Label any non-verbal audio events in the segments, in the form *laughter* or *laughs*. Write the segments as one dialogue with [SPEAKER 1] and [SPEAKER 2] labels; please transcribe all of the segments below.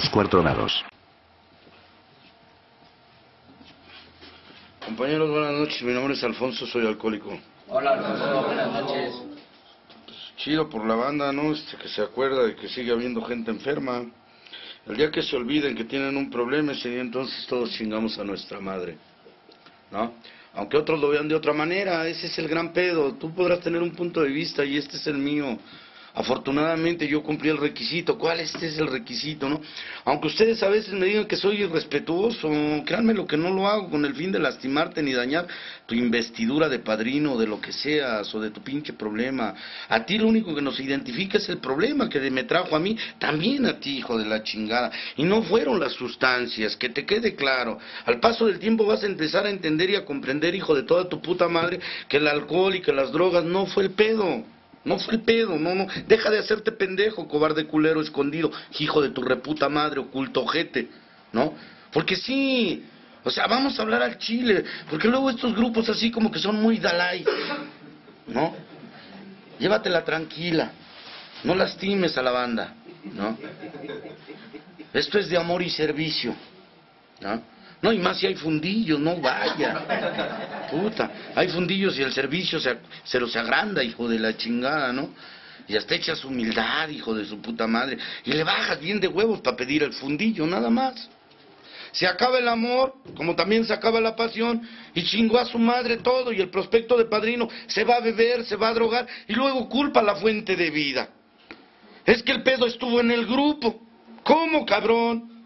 [SPEAKER 1] Los Cuartonados.
[SPEAKER 2] Compañeros, buenas noches. Mi nombre es Alfonso, soy alcohólico.
[SPEAKER 3] Hola, Alfonso, buenas noches.
[SPEAKER 2] Chido por la banda, ¿no? Este, que se acuerda de que sigue habiendo gente enferma. El día que se olviden que tienen un problema, ese día entonces todos chingamos a nuestra madre. ¿No? Aunque otros lo vean de otra manera, ese es el gran pedo. Tú podrás tener un punto de vista y este es el mío. Afortunadamente yo cumplí el requisito. ¿Cuál este es el requisito, no? Aunque ustedes a veces me digan que soy irrespetuoso, créanme lo que no lo hago con el fin de lastimarte ni dañar tu investidura de padrino, de lo que seas, o de tu pinche problema. A ti lo único que nos identifica es el problema que me trajo a mí, también a ti, hijo de la chingada. Y no fueron las sustancias, que te quede claro. Al paso del tiempo vas a empezar a entender y a comprender, hijo de toda tu puta madre, que el alcohol y que las drogas no fue el pedo. No fue el pedo, no, no. Deja de hacerte pendejo, cobarde culero escondido, hijo de tu reputa madre, oculto ojete, ¿no? Porque sí, o sea, vamos a hablar al chile, porque luego estos grupos así como que son muy Dalai, ¿no? Llévatela tranquila, no lastimes a la banda, ¿no? Esto es de amor y servicio, ¿no? No, y más si hay fundillos, no vaya. Puta, hay fundillos y el servicio se, se los agranda, hijo de la chingada, ¿no? Y hasta echas humildad, hijo de su puta madre. Y le bajas bien de huevos para pedir el fundillo, nada más. Se acaba el amor, como también se acaba la pasión, y chingó a su madre todo, y el prospecto de padrino se va a beber, se va a drogar, y luego culpa la fuente de vida. Es que el pedo estuvo en el grupo. ¿Cómo, cabrón?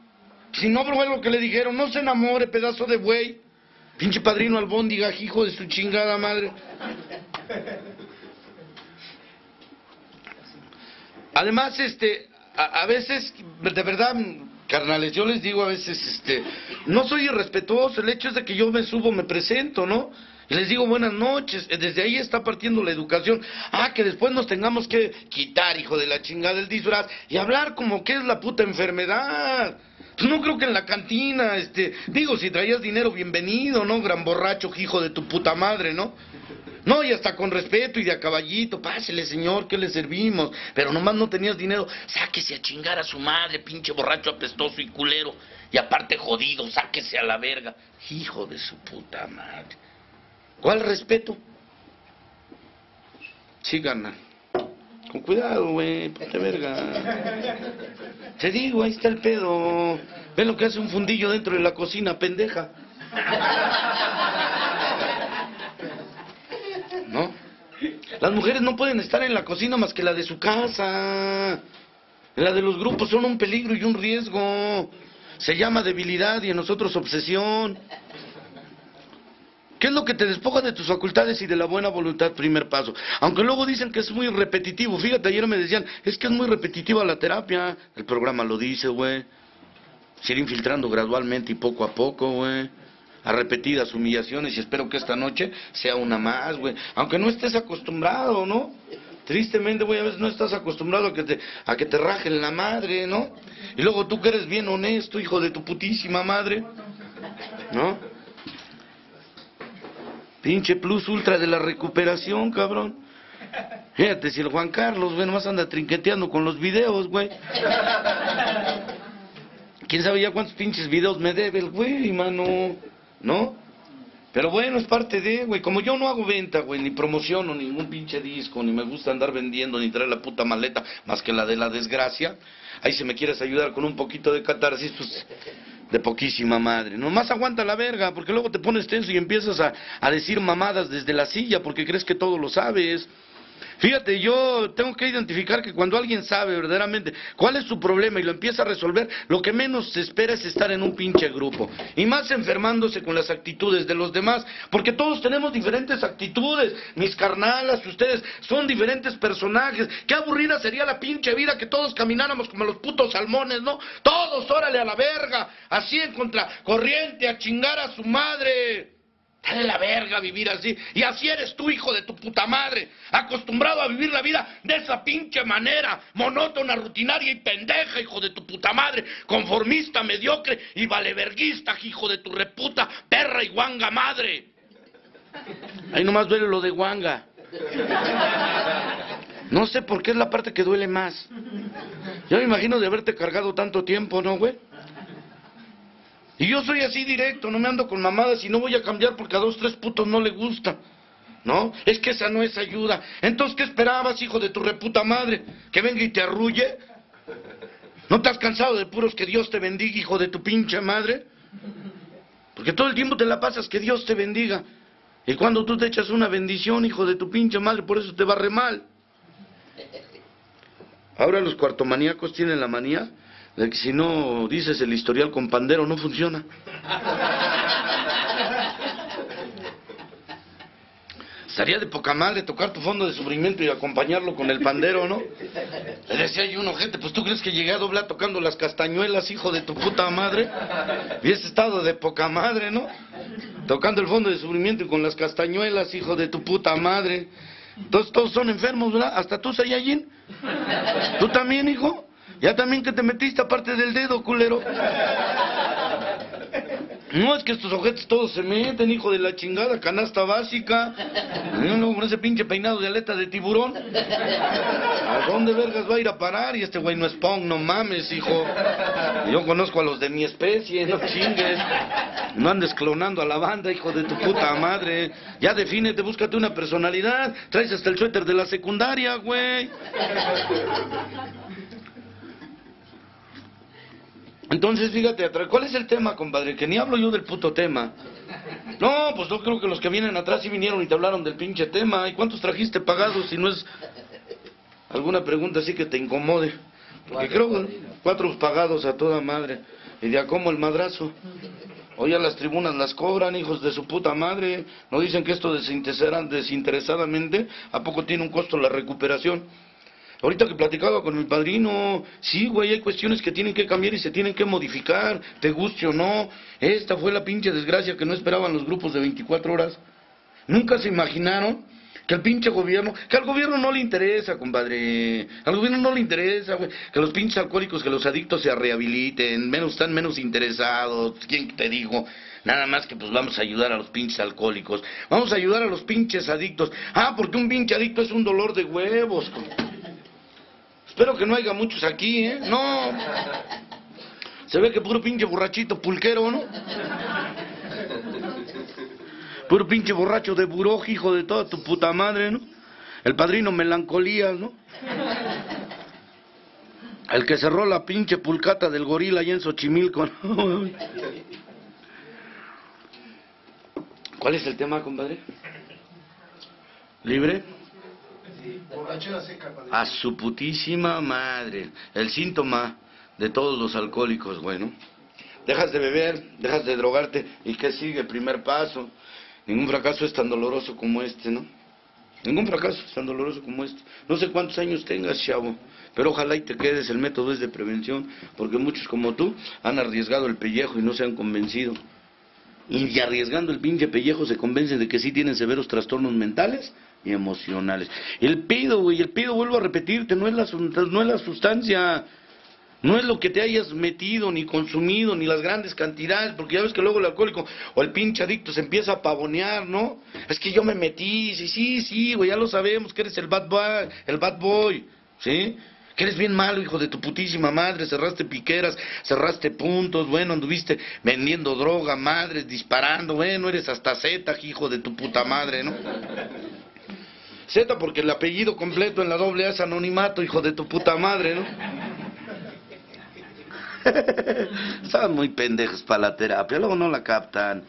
[SPEAKER 2] Si no fue lo que le dijeron, no se enamore, pedazo de buey. Pinche padrino albóndiga, hijo de su chingada madre. Además, este, a, veces, de verdad, carnales, yo les digo a veces, este, no soy irrespetuoso, el hecho es de que yo me subo, me presento, ¿no? Y les digo buenas noches, desde ahí está partiendo la educación. Ah, que después nos tengamos que quitar, hijo de la chingada, el disfraz y hablar como que es la puta enfermedad. Pues no creo que en la cantina, este, digo, si traías dinero, bienvenido, ¿no? Gran borracho, hijo de tu puta madre, ¿no? No, y hasta con respeto y de a caballito, pásele, señor, que le servimos. Pero nomás no tenías dinero, sáquese a chingar a su madre, pinche borracho apestoso y culero. Y aparte jodido, sáquese a la verga. Hijo de su puta madre. ¿Cuál respeto? Sí, gana. Con cuidado, güey, ponte verga. Te digo, ahí está el pedo. Ven lo que hace un fundillo dentro de la cocina, pendeja. ¿No? Las mujeres no pueden estar en la cocina más que la de su casa. La de los grupos son un peligro y un riesgo. Se llama debilidad y en nosotros obsesión. ¿Qué es lo que te despoja de tus facultades y de la buena voluntad? Primer paso. Aunque luego dicen que es muy repetitivo. Fíjate, ayer me decían, es que es muy repetitiva la terapia. El programa lo dice, güey. Se ir infiltrando gradualmente y poco a poco, güey. A repetidas humillaciones y espero que esta noche sea una más, güey. Aunque no estés acostumbrado, ¿no? Tristemente, güey, a veces no estás acostumbrado a que te, a que te rajen la madre, ¿no? Y luego tú que eres bien honesto, hijo de tu putísima madre, ¿no? Pinche plus ultra de la recuperación, cabrón. Fíjate, si el Juan Carlos, güey, nomás anda trinqueteando con los videos, güey. ¿Quién sabe ya cuántos pinches videos me debe el güey, mano? ¿No? Pero bueno, es parte de, güey. Como yo no hago venta, güey, ni promociono ningún pinche disco, ni me gusta andar vendiendo, ni traer la puta maleta, más que la de la desgracia. Ahí si me quieres ayudar con un poquito de catarsis, pues de poquísima madre. Nomás aguanta la verga, porque luego te pones tenso y empiezas a, a decir mamadas desde la silla porque crees que todo lo sabes. Fíjate, yo tengo que identificar que cuando alguien sabe verdaderamente cuál es su problema y lo empieza a resolver, lo que menos se espera es estar en un pinche grupo. Y más enfermándose con las actitudes de los demás, porque todos tenemos diferentes actitudes. Mis carnalas, ustedes son diferentes personajes. Qué aburrida sería la pinche vida que todos camináramos como los putos salmones, ¿no? Todos, órale a la verga, así en contracorriente, a chingar a su madre. Está la verga vivir así. Y así eres tú, hijo de tu puta madre. Acostumbrado a vivir la vida de esa pinche manera. Monótona, rutinaria y pendeja, hijo de tu puta madre. Conformista, mediocre y valeverguista, hijo de tu reputa perra y guanga madre. Ahí nomás duele lo de guanga. No sé por qué es la parte que duele más. Yo me imagino de haberte cargado tanto tiempo, ¿no, güey? Y yo soy así directo, no me ando con mamadas y no voy a cambiar porque a dos, tres putos no le gusta. ¿No? Es que esa no es ayuda. Entonces, ¿qué esperabas, hijo de tu reputa madre? ¿Que venga y te arrulle? ¿No te has cansado de puros que Dios te bendiga, hijo de tu pinche madre? Porque todo el tiempo te la pasas que Dios te bendiga. Y cuando tú te echas una bendición, hijo de tu pinche madre, por eso te va re mal. Ahora los cuartomaníacos tienen la manía si no dices el historial con pandero no funciona. Estaría de poca madre tocar tu fondo de sufrimiento y acompañarlo con el pandero, ¿no? Le decía yo uno, gente, pues tú crees que llegué a doblar tocando las castañuelas, hijo de tu puta madre. Hubiese estado de poca madre, ¿no? Tocando el fondo de sufrimiento y con las castañuelas, hijo de tu puta madre. Entonces todos son enfermos, ¿verdad? Hasta tú, Sayajin. ¿Tú también, hijo? Ya también que te metiste aparte del dedo, culero. No, es que estos objetos todos se meten, hijo de la chingada, canasta básica. No, con ese pinche peinado de aleta de tiburón. ¿A dónde vergas va a ir a parar? Y este güey no es pong, no mames, hijo. Yo conozco a los de mi especie, no chingues. No andes clonando a la banda, hijo de tu puta madre. Ya defínete, búscate una personalidad. Traes hasta el suéter de la secundaria, güey. Entonces, fíjate, ¿cuál es el tema, compadre? Que ni hablo yo del puto tema. No, pues no creo que los que vienen atrás sí vinieron y te hablaron del pinche tema. ¿Y cuántos trajiste pagados si no es alguna pregunta así que te incomode? Porque creo que cuatro pagados a toda madre. Y ya como el madrazo. Hoy a las tribunas las cobran, hijos de su puta madre. No dicen que esto desinteresadamente, ¿a poco tiene un costo la recuperación? Ahorita que platicaba con mi padrino, sí, güey, hay cuestiones que tienen que cambiar y se tienen que modificar, te guste o no. Esta fue la pinche desgracia que no esperaban los grupos de 24 horas. Nunca se imaginaron que al pinche gobierno, que al gobierno no le interesa, compadre. Al gobierno no le interesa, güey, que los pinches alcohólicos, que los adictos se rehabiliten, menos, están menos interesados. ¿Quién te dijo? Nada más que pues vamos a ayudar a los pinches alcohólicos. Vamos a ayudar a los pinches adictos. Ah, porque un pinche adicto es un dolor de huevos. Espero que no haya muchos aquí, ¿eh? No. Se ve que puro pinche borrachito pulquero, ¿no? Puro pinche borracho de buroj, hijo de toda tu puta madre, ¿no? El padrino melancolía, ¿no? El que cerró la pinche pulcata del gorila allá en Xochimilco. ¿Cuál es el tema, compadre? ¿Libre? A su putísima madre. El síntoma de todos los alcohólicos, bueno. Dejas de beber, dejas de drogarte. ¿Y qué sigue? Primer paso. Ningún fracaso es tan doloroso como este, ¿no? Ningún fracaso es tan doloroso como este. No sé cuántos años tengas, chavo, pero ojalá y te quedes. El método es de prevención, porque muchos como tú han arriesgado el pellejo y no se han convencido. Y arriesgando el pinche pellejo se convencen de que sí tienen severos trastornos mentales y emocionales. El pedo, güey, el pedo, vuelvo a repetirte, no es, la, no es la sustancia, no es lo que te hayas metido, ni consumido, ni las grandes cantidades, porque ya ves que luego el alcohólico o el pinche adicto se empieza a pavonear, ¿no? Es que yo me metí, sí, sí, sí, güey, ya lo sabemos, que eres el bad boy, el bad boy, ¿sí? Que eres bien malo, hijo de tu putísima madre, cerraste piqueras, cerraste puntos, bueno, anduviste vendiendo droga, madres, disparando, bueno, eres hasta Z, hijo de tu puta madre, ¿no? Z porque el apellido completo en la doble A es anonimato, hijo de tu puta madre, ¿no? *laughs* Son muy pendejos para la terapia, luego no la captan.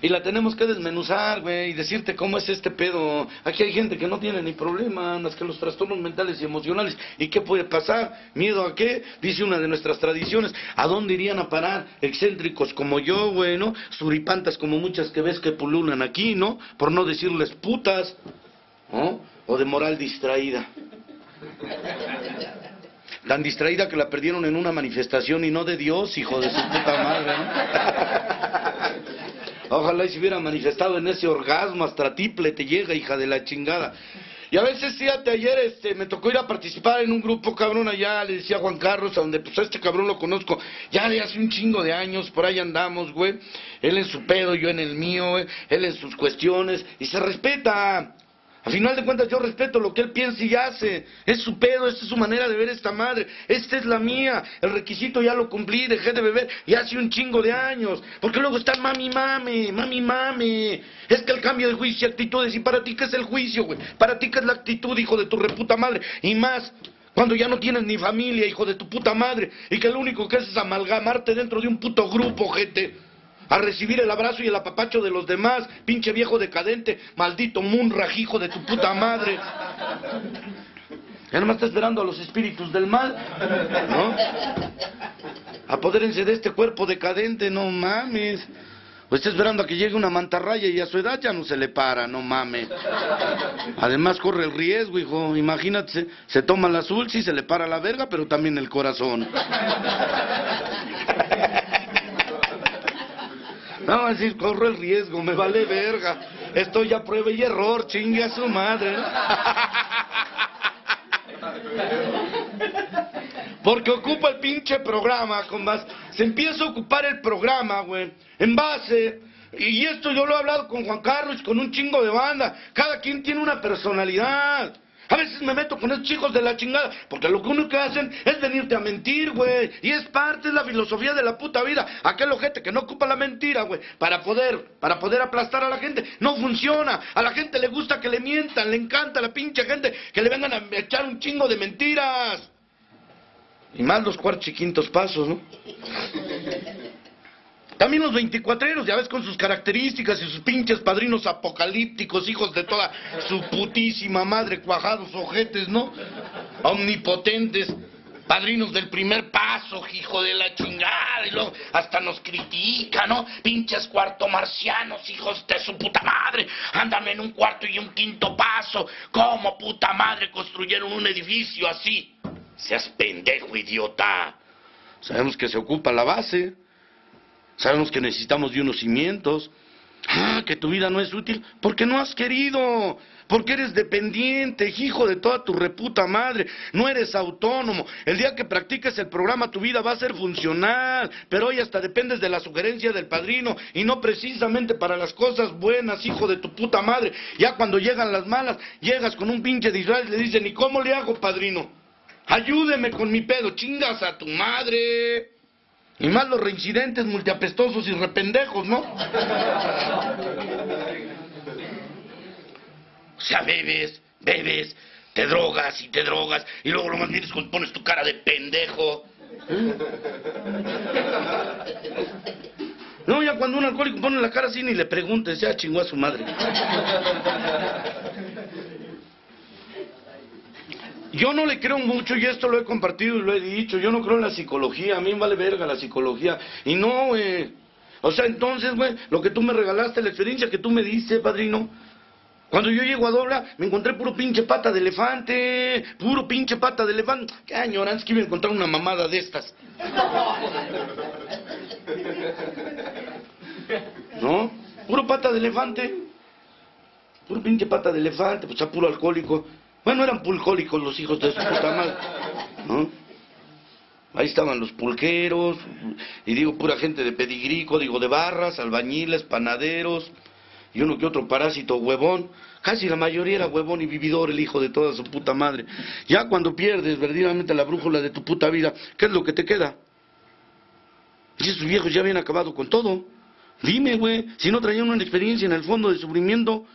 [SPEAKER 2] Y la tenemos que desmenuzar, güey, y decirte cómo es este pedo. Aquí hay gente que no tiene ni problema, más que los trastornos mentales y emocionales. ¿Y qué puede pasar? ¿Miedo a qué? Dice una de nuestras tradiciones. ¿A dónde irían a parar? Excéntricos como yo, güey, ¿no? Suripantas como muchas que ves que pululan aquí, ¿no? Por no decirles putas, ¿no? O de moral distraída. Tan distraída que la perdieron en una manifestación y no de Dios, hijo de su puta madre, ¿no? *laughs* Ojalá y se hubiera manifestado en ese orgasmo, hasta triple te llega, hija de la chingada. Y a veces, fíjate, ayer este, me tocó ir a participar en un grupo, cabrón, allá, le decía Juan Carlos, a donde pues a este cabrón lo conozco, ya de hace un chingo de años, por ahí andamos, güey. Él en su pedo, yo en el mío, él en sus cuestiones, y se respeta. A final de cuentas yo respeto lo que él piensa y hace. Es su pedo, esta es su manera de ver esta madre. Esta es la mía. El requisito ya lo cumplí, dejé de beber y hace un chingo de años. Porque luego están mami mami, mami mami. Es que el cambio de juicio y actitudes. ¿Y para ti qué es el juicio, güey? Para ti qué es la actitud, hijo de tu reputa madre. Y más, cuando ya no tienes ni familia, hijo de tu puta madre. Y que lo único que haces es amalgamarte dentro de un puto grupo, gente a recibir el abrazo y el apapacho de los demás, pinche viejo decadente, maldito munra, hijo de tu puta madre. Ya no me está esperando a los espíritus del mal, ¿no? Apodérense de este cuerpo decadente, no mames. O está esperando a que llegue una mantarraya y a su edad ya no se le para, no mames. Además corre el riesgo, hijo. Imagínate, se, toma la azul, sí se le para la verga, pero también el corazón. No, decir, corro el riesgo, me vale verga. Estoy a prueba y error, chingue a su madre. Porque ocupa el pinche programa, con más. Se empieza a ocupar el programa, güey, en base. Y esto yo lo he hablado con Juan Carlos, con un chingo de banda. Cada quien tiene una personalidad. A veces me meto con esos chicos de la chingada, porque lo único que hacen es venirte a mentir, güey. Y es parte de la filosofía de la puta vida. Aquel ojete que no ocupa la mentira, güey, para poder, para poder aplastar a la gente. No funciona. A la gente le gusta que le mientan, le encanta la pinche gente que le vengan a echar un chingo de mentiras. Y más los cuartos y quintos pasos, ¿no? También los veinticuatreros, ya ves, con sus características y sus pinches padrinos apocalípticos, hijos de toda su putísima madre, cuajados, ojetes, ¿no? Omnipotentes, padrinos del primer paso, hijo de la chingada, y luego hasta nos critica, ¿no? Pinches cuarto marcianos, hijos de su puta madre, andan en un cuarto y un quinto paso, ¿cómo puta madre construyeron un edificio así? Seas pendejo, idiota. Sabemos que se ocupa la base. Sabemos que necesitamos de unos cimientos. Ah, que tu vida no es útil porque no has querido, porque eres dependiente, hijo de toda tu reputa madre, no eres autónomo. El día que practiques el programa tu vida va a ser funcional, pero hoy hasta dependes de la sugerencia del padrino y no precisamente para las cosas buenas, hijo de tu puta madre. Ya cuando llegan las malas, llegas con un pinche de Israel y le dicen, ¿y cómo le hago, padrino? Ayúdeme con mi pedo, chingas a tu madre. Y más los reincidentes multiapestosos y rependejos, ¿no? O sea, bebes, bebes, te drogas y te drogas, y luego lo más vienes cuando pones tu cara de pendejo. No, ya cuando un alcohólico pone la cara así ni le preguntes, ya chingó a su madre. Yo no le creo mucho, y esto lo he compartido y lo he dicho, yo no creo en la psicología, a mí vale verga la psicología. Y no, güey. O sea, entonces, güey, lo que tú me regalaste, la experiencia que tú me diste, padrino. Cuando yo llego a Dobla, me encontré puro pinche pata de elefante, puro pinche pata de elefante. Qué añoranza que iba a encontrar una mamada de estas. ¿No? Puro pata de elefante. Puro pinche pata de elefante, pues a puro alcohólico. Bueno, eran pulcólicos los hijos de su puta madre, ¿no? Ahí estaban los pulqueros, y digo pura gente de pedigrí, código de barras, albañiles, panaderos, y uno que otro parásito huevón. Casi la mayoría era huevón y vividor, el hijo de toda su puta madre. Ya cuando pierdes verdaderamente la brújula de tu puta vida, ¿qué es lo que te queda? Y esos viejos ya habían acabado con todo. Dime, güey, si no traían una experiencia en el fondo de sufrimiento,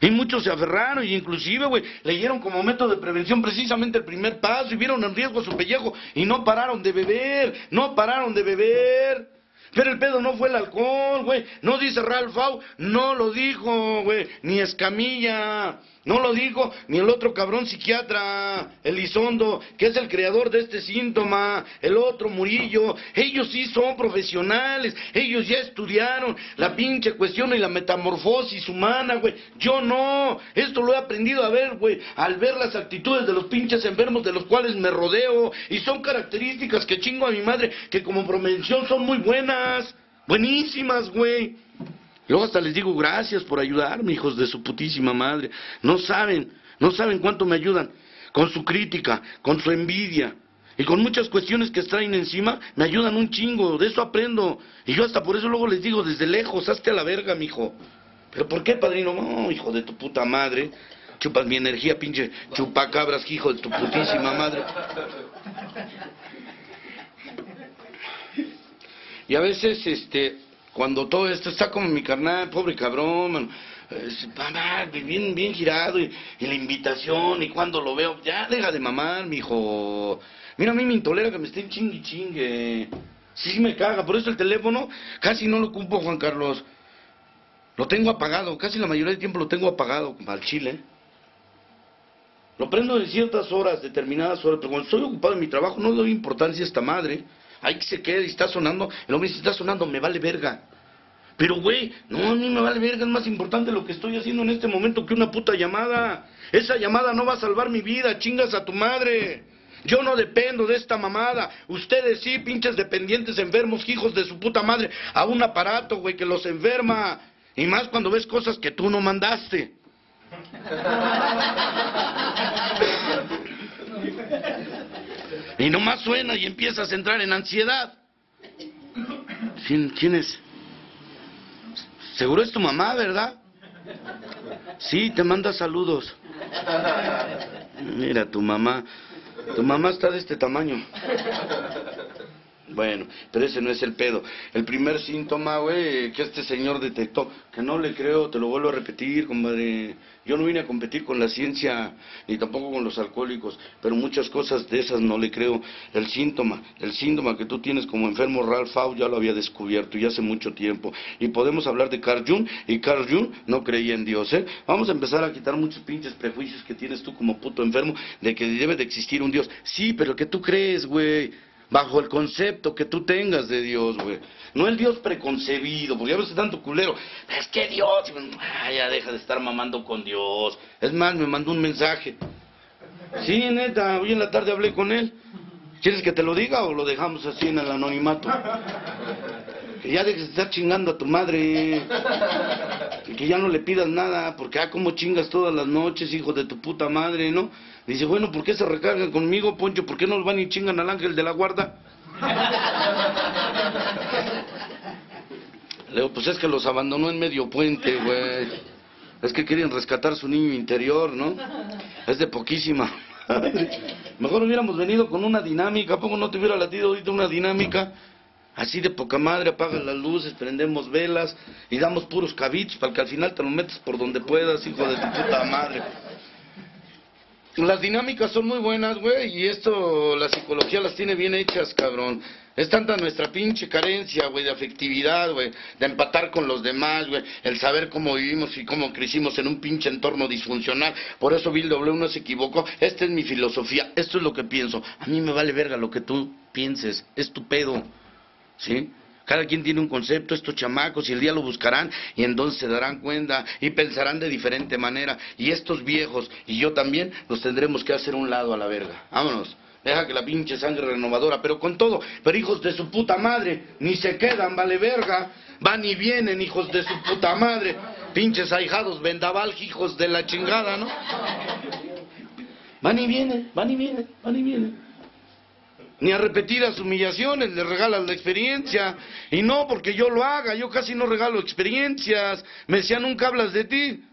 [SPEAKER 2] y muchos se aferraron y inclusive, güey, leyeron como método de prevención precisamente el primer paso y vieron en riesgo su pellejo y no pararon de beber, no pararon de beber. Pero el pedo no fue el alcohol, güey. No dice Ralph Fau, no lo dijo, güey, ni Escamilla. No lo dijo ni el otro cabrón psiquiatra, Elizondo, que es el creador de este síntoma, el otro Murillo. Ellos sí son profesionales, ellos ya estudiaron la pinche cuestión y la metamorfosis humana, güey. Yo no, esto lo he aprendido a ver, güey, al ver las actitudes de los pinches enfermos de los cuales me rodeo. Y son características que chingo a mi madre, que como promención son muy buenas, buenísimas, güey. Luego hasta les digo gracias por ayudarme, hijos de su putísima madre. No saben, no saben cuánto me ayudan. Con su crítica, con su envidia y con muchas cuestiones que traen encima, me ayudan un chingo. De eso aprendo. Y yo hasta por eso luego les digo desde lejos, hazte a la verga, mijo. ¿Pero por qué, padrino? No, hijo de tu puta madre. Chupas mi energía, pinche chupacabras, hijo de tu putísima madre. Y a veces, este, cuando todo esto está como mi carnal, pobre cabrón, mamá, bien, bien girado, y, y la invitación, y cuando lo veo, ya deja de mamar, mijo. Mira, a mí me intolera que me estén chingue chingue. Sí, me caga, por eso el teléfono casi no lo cumplo, Juan Carlos. Lo tengo apagado, casi la mayoría del tiempo lo tengo apagado, al chile. Lo prendo en ciertas horas, determinadas horas, pero cuando estoy ocupado en mi trabajo no le doy importancia a esta madre. Ahí se quede y está sonando, el hombre dice, está sonando, me vale verga. Pero, güey, no, a mí me vale verga, es más importante lo que estoy haciendo en este momento que una puta llamada. Esa llamada no va a salvar mi vida, chingas a tu madre. Yo no dependo de esta mamada. Ustedes sí, pinches dependientes enfermos, hijos de su puta madre, a un aparato, güey, que los enferma. Y más cuando ves cosas que tú no mandaste. *laughs* Y nomás suena y empiezas a entrar en ansiedad. ¿Quién, quién es? Seguro es tu mamá, ¿verdad? Sí, te manda saludos. Mira, tu mamá. Tu mamá está de este tamaño. Bueno, pero ese no es el pedo. El primer síntoma, güey, que este señor detectó, que no le creo, te lo vuelvo a repetir, compadre. Yo no vine a competir con la ciencia, ni tampoco con los alcohólicos, pero muchas cosas de esas no le creo. El síntoma, el síntoma que tú tienes como enfermo Ralph Fau ya lo había descubierto y hace mucho tiempo. Y podemos hablar de Carl Jung, y Carl Jung no creía en Dios, ¿eh? Vamos a empezar a quitar muchos pinches prejuicios que tienes tú como puto enfermo de que debe de existir un Dios. Sí, pero que tú crees, güey bajo el concepto que tú tengas de Dios, güey. No el Dios preconcebido, porque ya ves tanto culero. Es que Dios, ya deja de estar mamando con Dios. Es más, me mandó un mensaje. Sí, neta, hoy en la tarde hablé con él. ¿Quieres que te lo diga o lo dejamos así en el anonimato? Que ya dejes de estar chingando a tu madre. Y *laughs* que ya no le pidas nada, porque ah, como chingas todas las noches, hijo de tu puta madre, ¿no? Dice, bueno, ¿por qué se recargan conmigo, Poncho? ¿Por qué no van y chingan al ángel de la guarda? *laughs* Le digo, pues es que los abandonó en medio puente, güey. Es que querían rescatar su niño interior, ¿no? Es de poquísima. Mejor hubiéramos venido con una dinámica. ¿A poco no te hubiera latido ahorita una dinámica? Así de poca madre, apagan las luces, prendemos velas y damos puros cabitos para que al final te lo metas por donde puedas, hijo de tu puta madre. Las dinámicas son muy buenas, güey, y esto la psicología las tiene bien hechas, cabrón. Es tanta nuestra pinche carencia, güey, de afectividad, güey, de empatar con los demás, güey, el saber cómo vivimos y cómo crecimos en un pinche entorno disfuncional. Por eso Bill W no se equivocó. Esta es mi filosofía, esto es lo que pienso. A mí me vale verga lo que tú pienses, es tu pedo, ¿sí? Cada quien tiene un concepto, estos chamacos, y el día lo buscarán y entonces se darán cuenta y pensarán de diferente manera. Y estos viejos, y yo también, los tendremos que hacer un lado a la verga. Vámonos. Deja que la pinche sangre renovadora, pero con todo, pero hijos de su puta madre, ni se quedan, vale verga. Van y vienen, hijos de su puta madre. Pinches ahijados, vendaval, hijos de la chingada, ¿no? Van y vienen, van y vienen, van y vienen ni a repetir las humillaciones, le regalas la experiencia. Y no porque yo lo haga, yo casi no regalo experiencias. Me decían, nunca hablas de ti.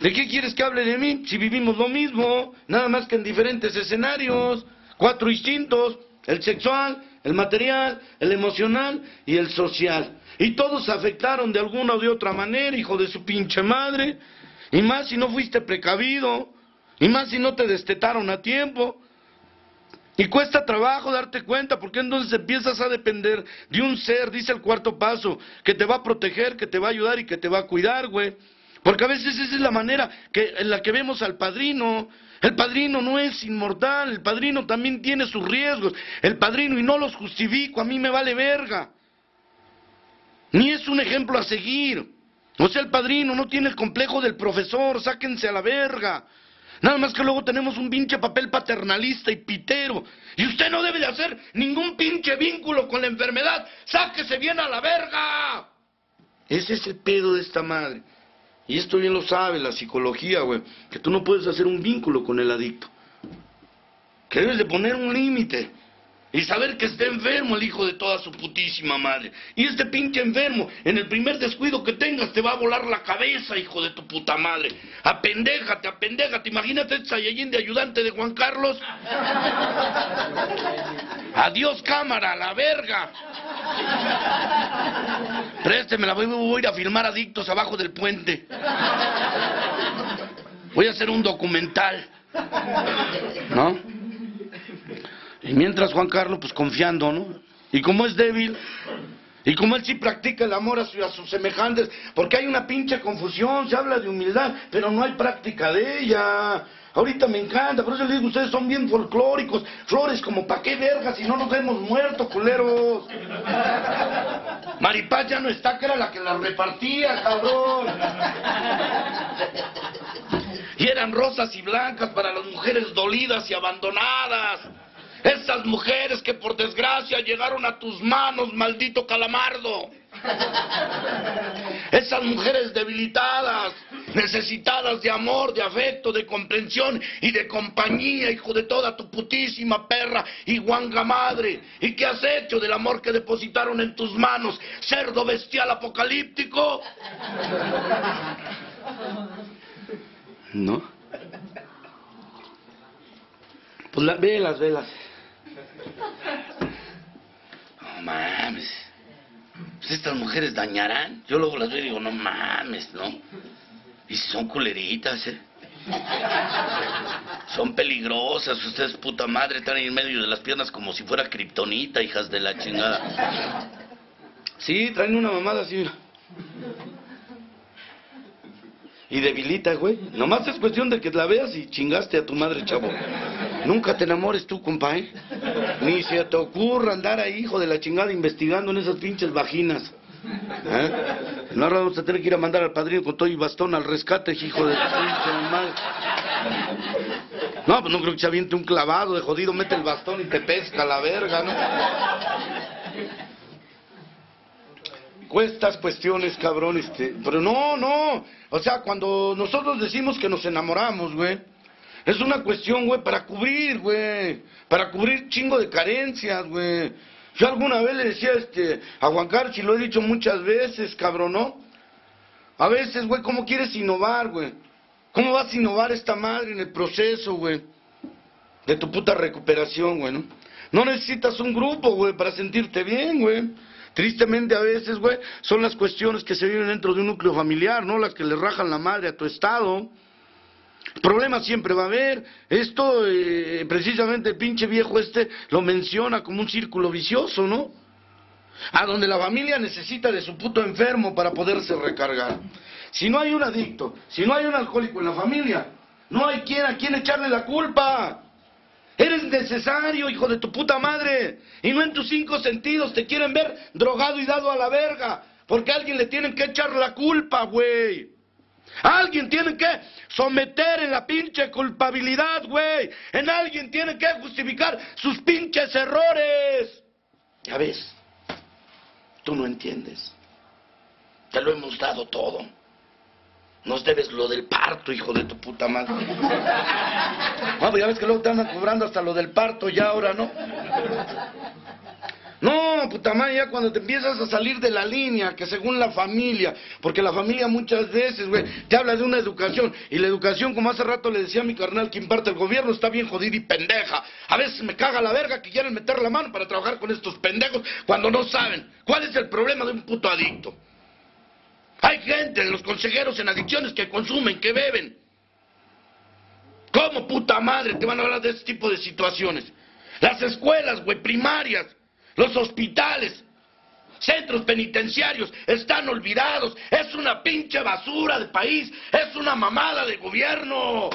[SPEAKER 2] ¿De qué quieres que hable de mí? Si vivimos lo mismo, nada más que en diferentes escenarios, cuatro distintos, el sexual, el material, el emocional y el social. Y todos afectaron de alguna o de otra manera, hijo de su pinche madre. Y más si no fuiste precavido, y más si no te destetaron a tiempo. Y cuesta trabajo darte cuenta, porque entonces empiezas a depender de un ser, dice el cuarto paso, que te va a proteger, que te va a ayudar y que te va a cuidar, güey. Porque a veces esa es la manera en la que vemos al padrino. El padrino no es inmortal, el padrino también tiene sus riesgos. El padrino, y no los justifico, a mí me vale verga. Ni es un ejemplo a seguir. O sea, el padrino no tiene el complejo del profesor, sáquense a la verga. Nada más que luego tenemos un pinche papel paternalista y pitero. Y usted no debe de hacer ningún pinche vínculo con la enfermedad. Sáquese bien a la verga. Ese es el pedo de esta madre. Y esto bien lo sabe la psicología, güey. Que tú no puedes hacer un vínculo con el adicto. Que debes de poner un límite. Y saber que está enfermo el hijo de toda su putísima madre. Y este pinche enfermo, en el primer descuido que tengas, te va a volar la cabeza, hijo de tu puta madre. Apendéjate, apendéjate. Imagínate el Saiyajin de ayudante de Juan Carlos. Adiós, cámara, la verga. Préstemela, voy, voy a ir a filmar adictos abajo del puente. Voy a hacer un documental. ¿No? Y mientras Juan Carlos, pues confiando, ¿no? Y como es débil, y como él sí practica el amor a, sus semejantes, porque hay una pinche confusión, se habla de humildad, pero no hay práctica de ella. Ahorita me encanta, por eso les digo, ustedes son bien folclóricos, flores como pa' qué verga, si no nos hemos muerto, culeros. Maripaz ya no está, que era la que las repartía, cabrón. Y eran rosas y blancas para las mujeres dolidas y abandonadas. Esas mujeres que por desgracia llegaron a tus manos, maldito calamardo. Esas mujeres debilitadas, necesitadas de amor, de afecto, de comprensión y de compañía, hijo de toda tu putísima perra y guanga madre. ¿Y qué has hecho del amor que depositaron en tus manos, cerdo bestial apocalíptico? ¿No? Pues la, velas, velas. No mames. Pues estas mujeres dañarán. Yo luego las veo y digo, no mames, ¿no? Y son culeritas, ¿eh? Son peligrosas, ustedes puta madre, están en medio de las piernas como si fuera kriptonita, hijas de la chingada. Sí, traen una mamada así. Y debilita, güey. Nomás es cuestión de que la veas y chingaste a tu madre, chavo. Nunca te enamores tú, compa, ¿eh? Ni se te ocurra andar ahí, hijo de la chingada, investigando en esas pinches vaginas. ¿Eh? No, ahora vamos a que ir a mandar al padrino con todo y bastón al rescate, hijo de pinche madre. No, pues no creo que se aviente un clavado de jodido, mete el bastón y te pesca la verga, ¿no? Cuestas cuestiones, cabrón, este. Pero no, no. O sea, cuando nosotros decimos que nos enamoramos, güey, es una cuestión, güey, para cubrir, güey. Para cubrir chingo de carencias, güey. Yo alguna vez le decía este, a Juan Carlos, y lo he dicho muchas veces, cabrón, ¿no? A veces, güey, ¿cómo quieres innovar, güey? ¿Cómo vas a innovar esta madre en el proceso, güey? De tu puta recuperación, güey, ¿no? No necesitas un grupo, güey, para sentirte bien, güey. Tristemente a veces, güey, son las cuestiones que se viven dentro de un núcleo familiar, ¿no? Las que le rajan la madre a tu estado. Problemas siempre va a haber. Esto, eh, precisamente el pinche viejo este lo menciona como un círculo vicioso, ¿no? A donde la familia necesita de su puto enfermo para poderse recargar. Si no hay un adicto, si no hay un alcohólico en la familia, no hay quien a quien echarle la culpa. Eres necesario, hijo de tu puta madre. Y no en tus cinco sentidos te quieren ver drogado y dado a la verga. Porque a alguien le tienen que echar la culpa, güey. Alguien tiene que someter en la pinche culpabilidad, güey. En alguien tiene que justificar sus pinches errores. Ya ves, tú no entiendes. Te lo hemos dado todo. Nos debes lo del parto, hijo de tu puta madre. Ah, pues ya ves que luego te andan cobrando hasta lo del parto ya ahora, ¿no? No, puta madre, ya cuando te empiezas a salir de la línea, que según la familia, porque la familia muchas veces, güey, te habla de una educación, y la educación, como hace rato le decía a mi carnal que imparte el gobierno, está bien jodida y pendeja. A veces me caga la verga que quieren meter la mano para trabajar con estos pendejos cuando no saben cuál es el problema de un puto adicto. Hay gente, los consejeros en adicciones que consumen, que beben. ¿Cómo puta madre te van a hablar de este tipo de situaciones? Las escuelas, güey, primarias, los hospitales, centros penitenciarios están olvidados. Es una pinche basura de país, es una mamada de gobierno.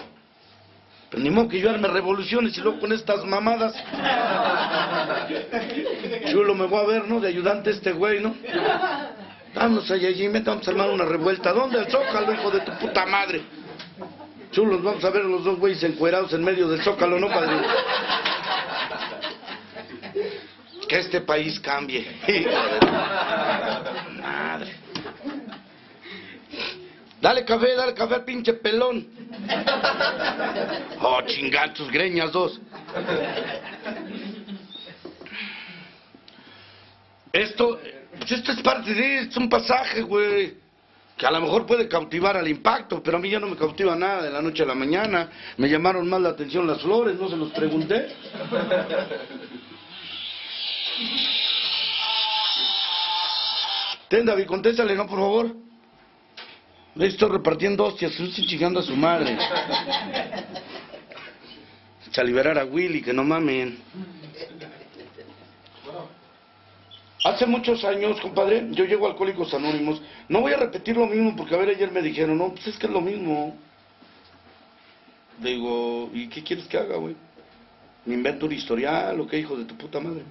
[SPEAKER 2] Pues ni modo que yo arme revoluciones y luego con estas mamadas. Chulo me voy a ver, ¿no? De ayudante este güey, ¿no? Vamos allá allí, vamos a armar una revuelta. ¿Dónde? El Zócalo, hijo de tu puta madre. Chulos, vamos a ver los dos güeyes encuerados en medio del Zócalo, ¿no, padre? Que este país cambie. *laughs* Madre. Dale café, dale café pinche pelón. Oh, chingan tus greñas dos. esto, pues esto es parte de, es un pasaje, güey. Que a lo mejor puede cautivar al impacto, pero a mí ya no me cautiva nada de la noche a la mañana. Me llamaron más la atención las flores, no se los pregunté. Ten, David, contéstale, ¿no, por favor? Le estoy repartiendo hostias, se estoy chingando a su madre. A liberar a Willy, que no mamen. Hace muchos años, compadre, yo llego a Alcohólicos Anónimos. No voy a repetir lo mismo porque, a ver, ayer me dijeron, no, pues es que es lo mismo. Digo, ¿y qué quieres que haga, güey? ¿Me invento un historial o qué, hijo de tu puta madre?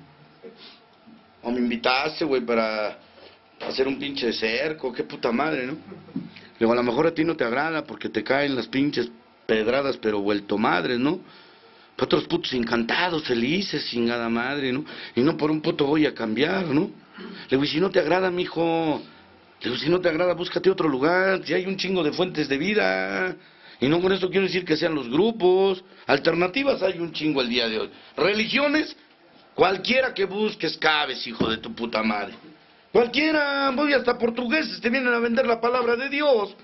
[SPEAKER 2] O me invitaste, güey, para hacer un pinche cerco, qué puta madre, ¿no? Digo, a lo mejor a ti no te agrada porque te caen las pinches pedradas, pero vuelto madre, ¿no? Otros putos encantados, felices, chingada madre, ¿no? Y no por un puto voy a cambiar, ¿no? Le digo, si no te agrada, mijo, le digo, si no te agrada, búscate otro lugar, si hay un chingo de fuentes de vida. Y no con esto quiero decir que sean los grupos. Alternativas hay un chingo el día de hoy. Religiones, cualquiera que busques cabes, hijo de tu puta madre. Cualquiera, voy hasta portugueses, te vienen a vender la palabra de Dios.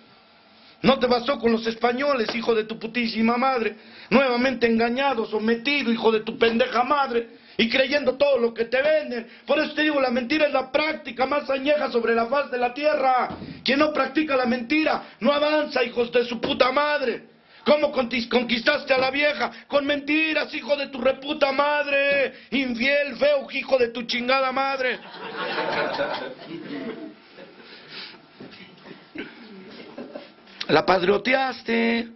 [SPEAKER 2] No te bastó con los españoles, hijo de tu putísima madre. Nuevamente engañado, sometido, hijo de tu pendeja madre. Y creyendo todo lo que te venden. Por eso te digo, la mentira es la práctica más añeja sobre la faz de la tierra. Quien no practica la mentira no avanza, hijos de su puta madre. ¿Cómo conquistaste a la vieja? Con mentiras, hijo de tu reputa madre. Infiel, feo, hijo de tu chingada madre. La padroteaste.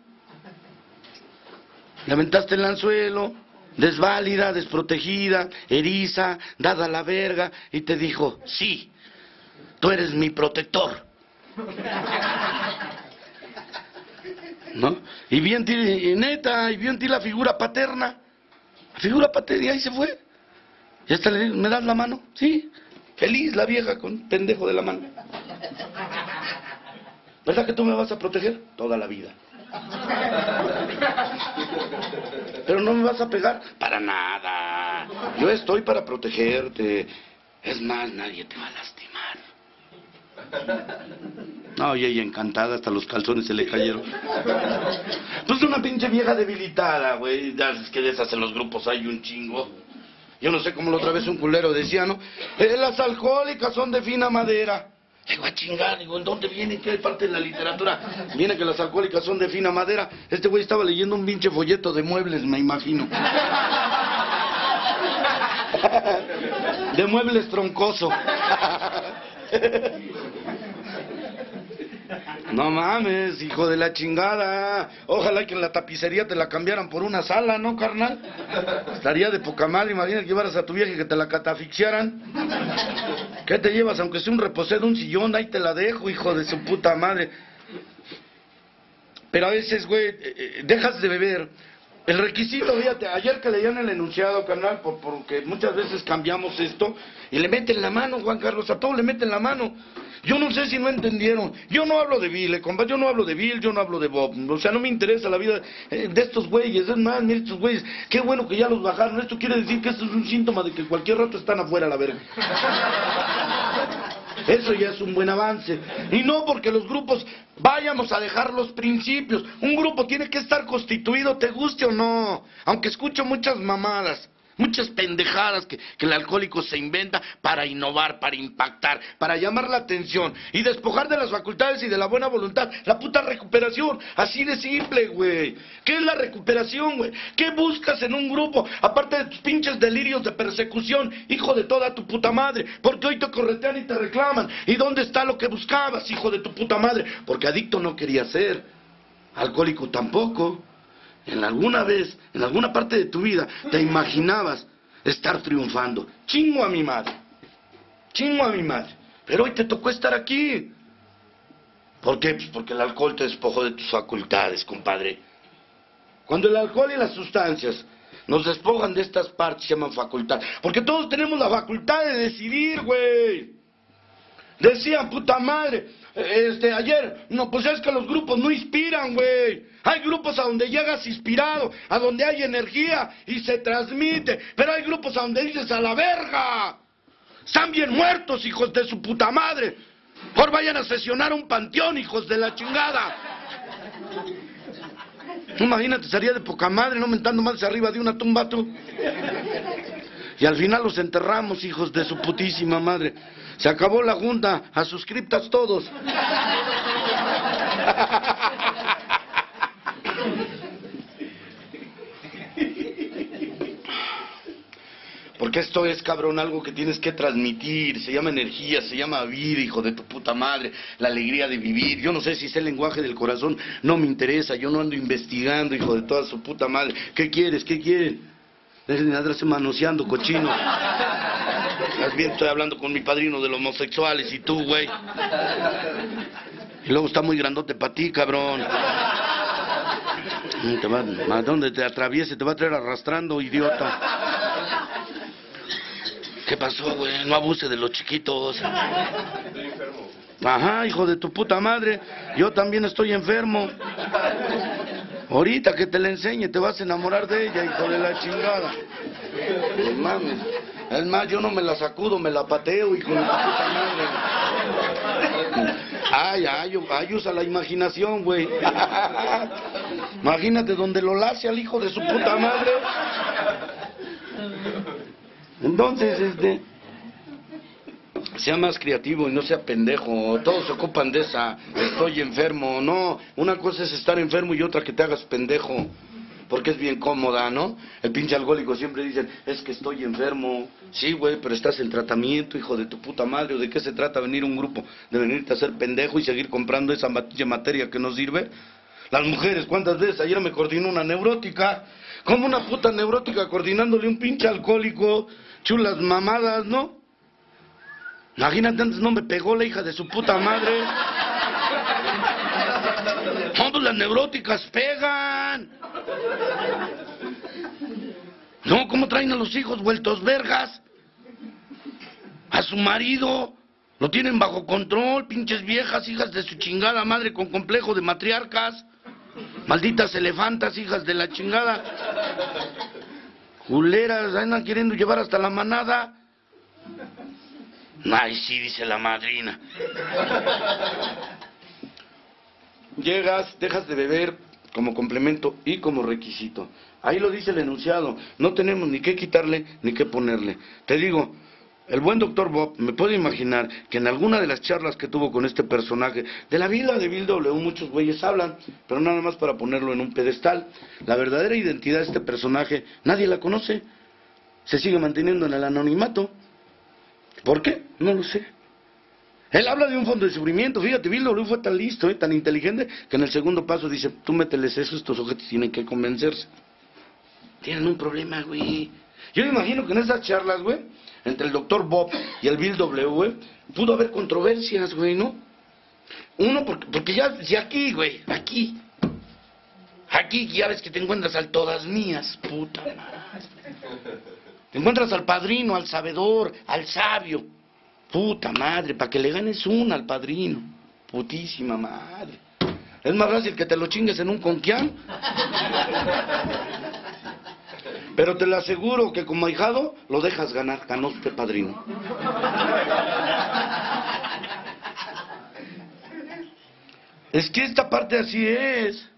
[SPEAKER 2] Lamentaste el anzuelo. Desválida, desprotegida, eriza, dada la verga. Y te dijo, sí, tú eres mi protector. *laughs* ¿no? Y vi en ti, neta, y vi en ti la figura paterna. La figura paterna, y ahí se fue. Y hasta le digo, ¿me das la mano? Sí. Feliz la vieja con pendejo de la mano. ¿Verdad que tú me vas a proteger? Toda la vida. Pero no me vas a pegar para nada. Yo estoy para protegerte. Es más, nadie te va a lastimar. No, y ella encantada, hasta los calzones se le cayeron. Pues una pinche vieja debilitada, güey. Es que de esas en los grupos hay un chingo. Yo no sé cómo la otra vez un culero decía, ¿no? Las alcohólicas son de fina madera. Digo, a chingar, digo, ¿en dónde viene? ¿Qué parte de la literatura? Viene que las alcohólicas son de fina madera. Este güey estaba leyendo un pinche folleto de muebles, me imagino. *laughs* De muebles troncoso. *laughs* No mames, hijo de la chingada. Ojalá que en la tapicería te la cambiaran por una sala, ¿no, carnal? Estaría de poca madre. Imagina que llevaras a tu vieja y que te la catafixiaran. ¿Qué te llevas? Aunque sea un reposé de un sillón, ahí te la dejo, hijo de su puta madre. Pero a veces, güey, eh, eh, dejas de beber. El requisito, fíjate, ayer que leían el enunciado, carnal, por, porque muchas veces cambiamos esto, y le meten la mano, Juan Carlos, a todos le meten la mano. Yo no sé si no entendieron. Yo no hablo de Bill, eh, compa. Yo no hablo de Bill, yo no hablo de Bob. O sea, no me interesa la vida eh, de estos güeyes. Es más, mira estos güeyes. Qué bueno que ya los bajaron. Esto quiere decir que esto es un síntoma de que cualquier rato están afuera, la verga. *laughs* Eso ya es un buen avance. Y no porque los grupos vayamos a dejar los principios. Un grupo tiene que estar constituido, te guste o no. Aunque escucho muchas mamadas. Muchas pendejadas que, el alcohólico se inventa para innovar, para impactar, para llamar la atención y despojar de las facultades y de la buena voluntad. La puta recuperación. Así de simple, güey. ¿Qué es la recuperación, güey? ¿Qué buscas en un grupo? Aparte de tus pinches delirios de persecución, hijo de toda tu puta madre. Porque hoy te corretean y te reclaman. ¿Y dónde está lo que buscabas, hijo de tu puta madre? Porque adicto no quería ser. Alcohólico tampoco en alguna vez, en alguna parte de tu vida, te imaginabas estar triunfando. Chingo a mi madre. Chingo a mi madre. Pero hoy te tocó estar aquí. ¿Por qué? Pues porque el alcohol te despojó de tus facultades, compadre. Cuando el alcohol y las sustancias nos despojan de estas partes, se llaman facultad. Porque todos tenemos la facultad de decidir, güey. Decían, puta madre, este, ayer, no, pues es que los grupos no inspiran, güey. Hay grupos a donde llegas inspirado, a donde hay energía y se transmite. Pero hay grupos a donde dices a la verga. Están bien muertos, hijos de su puta madre. Por vayan a sesionar un panteón, hijos de la chingada. Imagínate, sería de poca madre, no mentando más arriba de una tumba tú. Y al final los enterramos, hijos de su putísima madre. Se acabó la junta, a suscriptas todos. *laughs* Porque esto es, cabrón, algo que tienes que transmitir. Se llama energía, se llama vida, hijo de tu puta madre. La alegría de vivir. Yo no sé si es el lenguaje del corazón. No me interesa. Yo no ando investigando, hijo de toda su puta madre. ¿Qué quieres? ¿Qué quieren? Dejen de andarse manoseando, cochino. Más bien estoy hablando con mi padrino de los homosexuales y tú, güey. Y luego está muy grandote para ti, cabrón. Te a donde te atraviese te va a traer arrastrando, idiota. ¿Qué pasó, güey? No abuse de los chiquitos. Estoy enfermo. Ajá, hijo de tu puta madre. Yo también estoy enfermo. Ahorita que te la enseñe, te vas a enamorar de ella, hijo de la chingada. No mames. Es más, yo no me la sacudo, me la pateo, hijo de tu puta madre. Ay, ay, ay, usa la imaginación, güey. Imagínate donde lo lace al hijo de su puta madre. Entonces, este, sea más creativo y no sea pendejo. Todos se ocupan de esa, estoy enfermo. No, una cosa es estar enfermo y otra que te hagas pendejo. Porque es bien cómoda, ¿no? El pinche alcohólico siempre dicen, es que estoy enfermo. Sí, güey, pero estás en tratamiento, hijo de tu puta madre. ¿O de qué se trata venir un grupo? ¿De venirte a hacer pendejo y seguir comprando esa materia que no sirve? Las mujeres, ¿cuántas veces? Ayer me coordinó una neurótica. Como una puta neurótica coordinándole un pinche alcohólico? Chulas mamadas, ¿no? Imagínate, antes no me pegó la hija de su puta madre. Todas las neuróticas pegan. No, ¿cómo traen a los hijos vueltos vergas? A su marido. Lo tienen bajo control, pinches viejas, hijas de su chingada madre con complejo de matriarcas. Malditas elefantas, hijas de la chingada. Culeras, andan queriendo llevar hasta la manada. Ay, sí, dice la madrina. Llegas, dejas de beber como complemento y como requisito. Ahí lo dice el enunciado. No tenemos ni qué quitarle ni qué ponerle. Te digo, el buen doctor Bob me puede imaginar que en alguna de las charlas que tuvo con este personaje, de la vida de Bill W, muchos güeyes hablan, pero nada más para ponerlo en un pedestal. La verdadera identidad de este personaje nadie la conoce. Se sigue manteniendo en el anonimato. ¿Por qué? No lo sé. Él habla de un fondo de sufrimiento. Fíjate, Bill W fue tan listo, eh, tan inteligente, que en el segundo paso dice, tú mételes eso, estos sujetos tienen que convencerse. Tienen un problema, güey. Yo me imagino que en esas charlas, güey, entre el doctor Bob y el Bill W, pudo haber controversias, güey, ¿no? Uno, porque, porque ya, si aquí, güey, aquí, aquí ya ves que te encuentras al todas mías, puta madre. Te encuentras al padrino, al sabedor, al sabio. Puta madre, para que le ganes una al padrino. Putísima madre. Es más fácil que te lo chingues en un conquián. Pero te lo aseguro que como ahijado lo dejas ganar, usted padrino. Es que esta parte así es.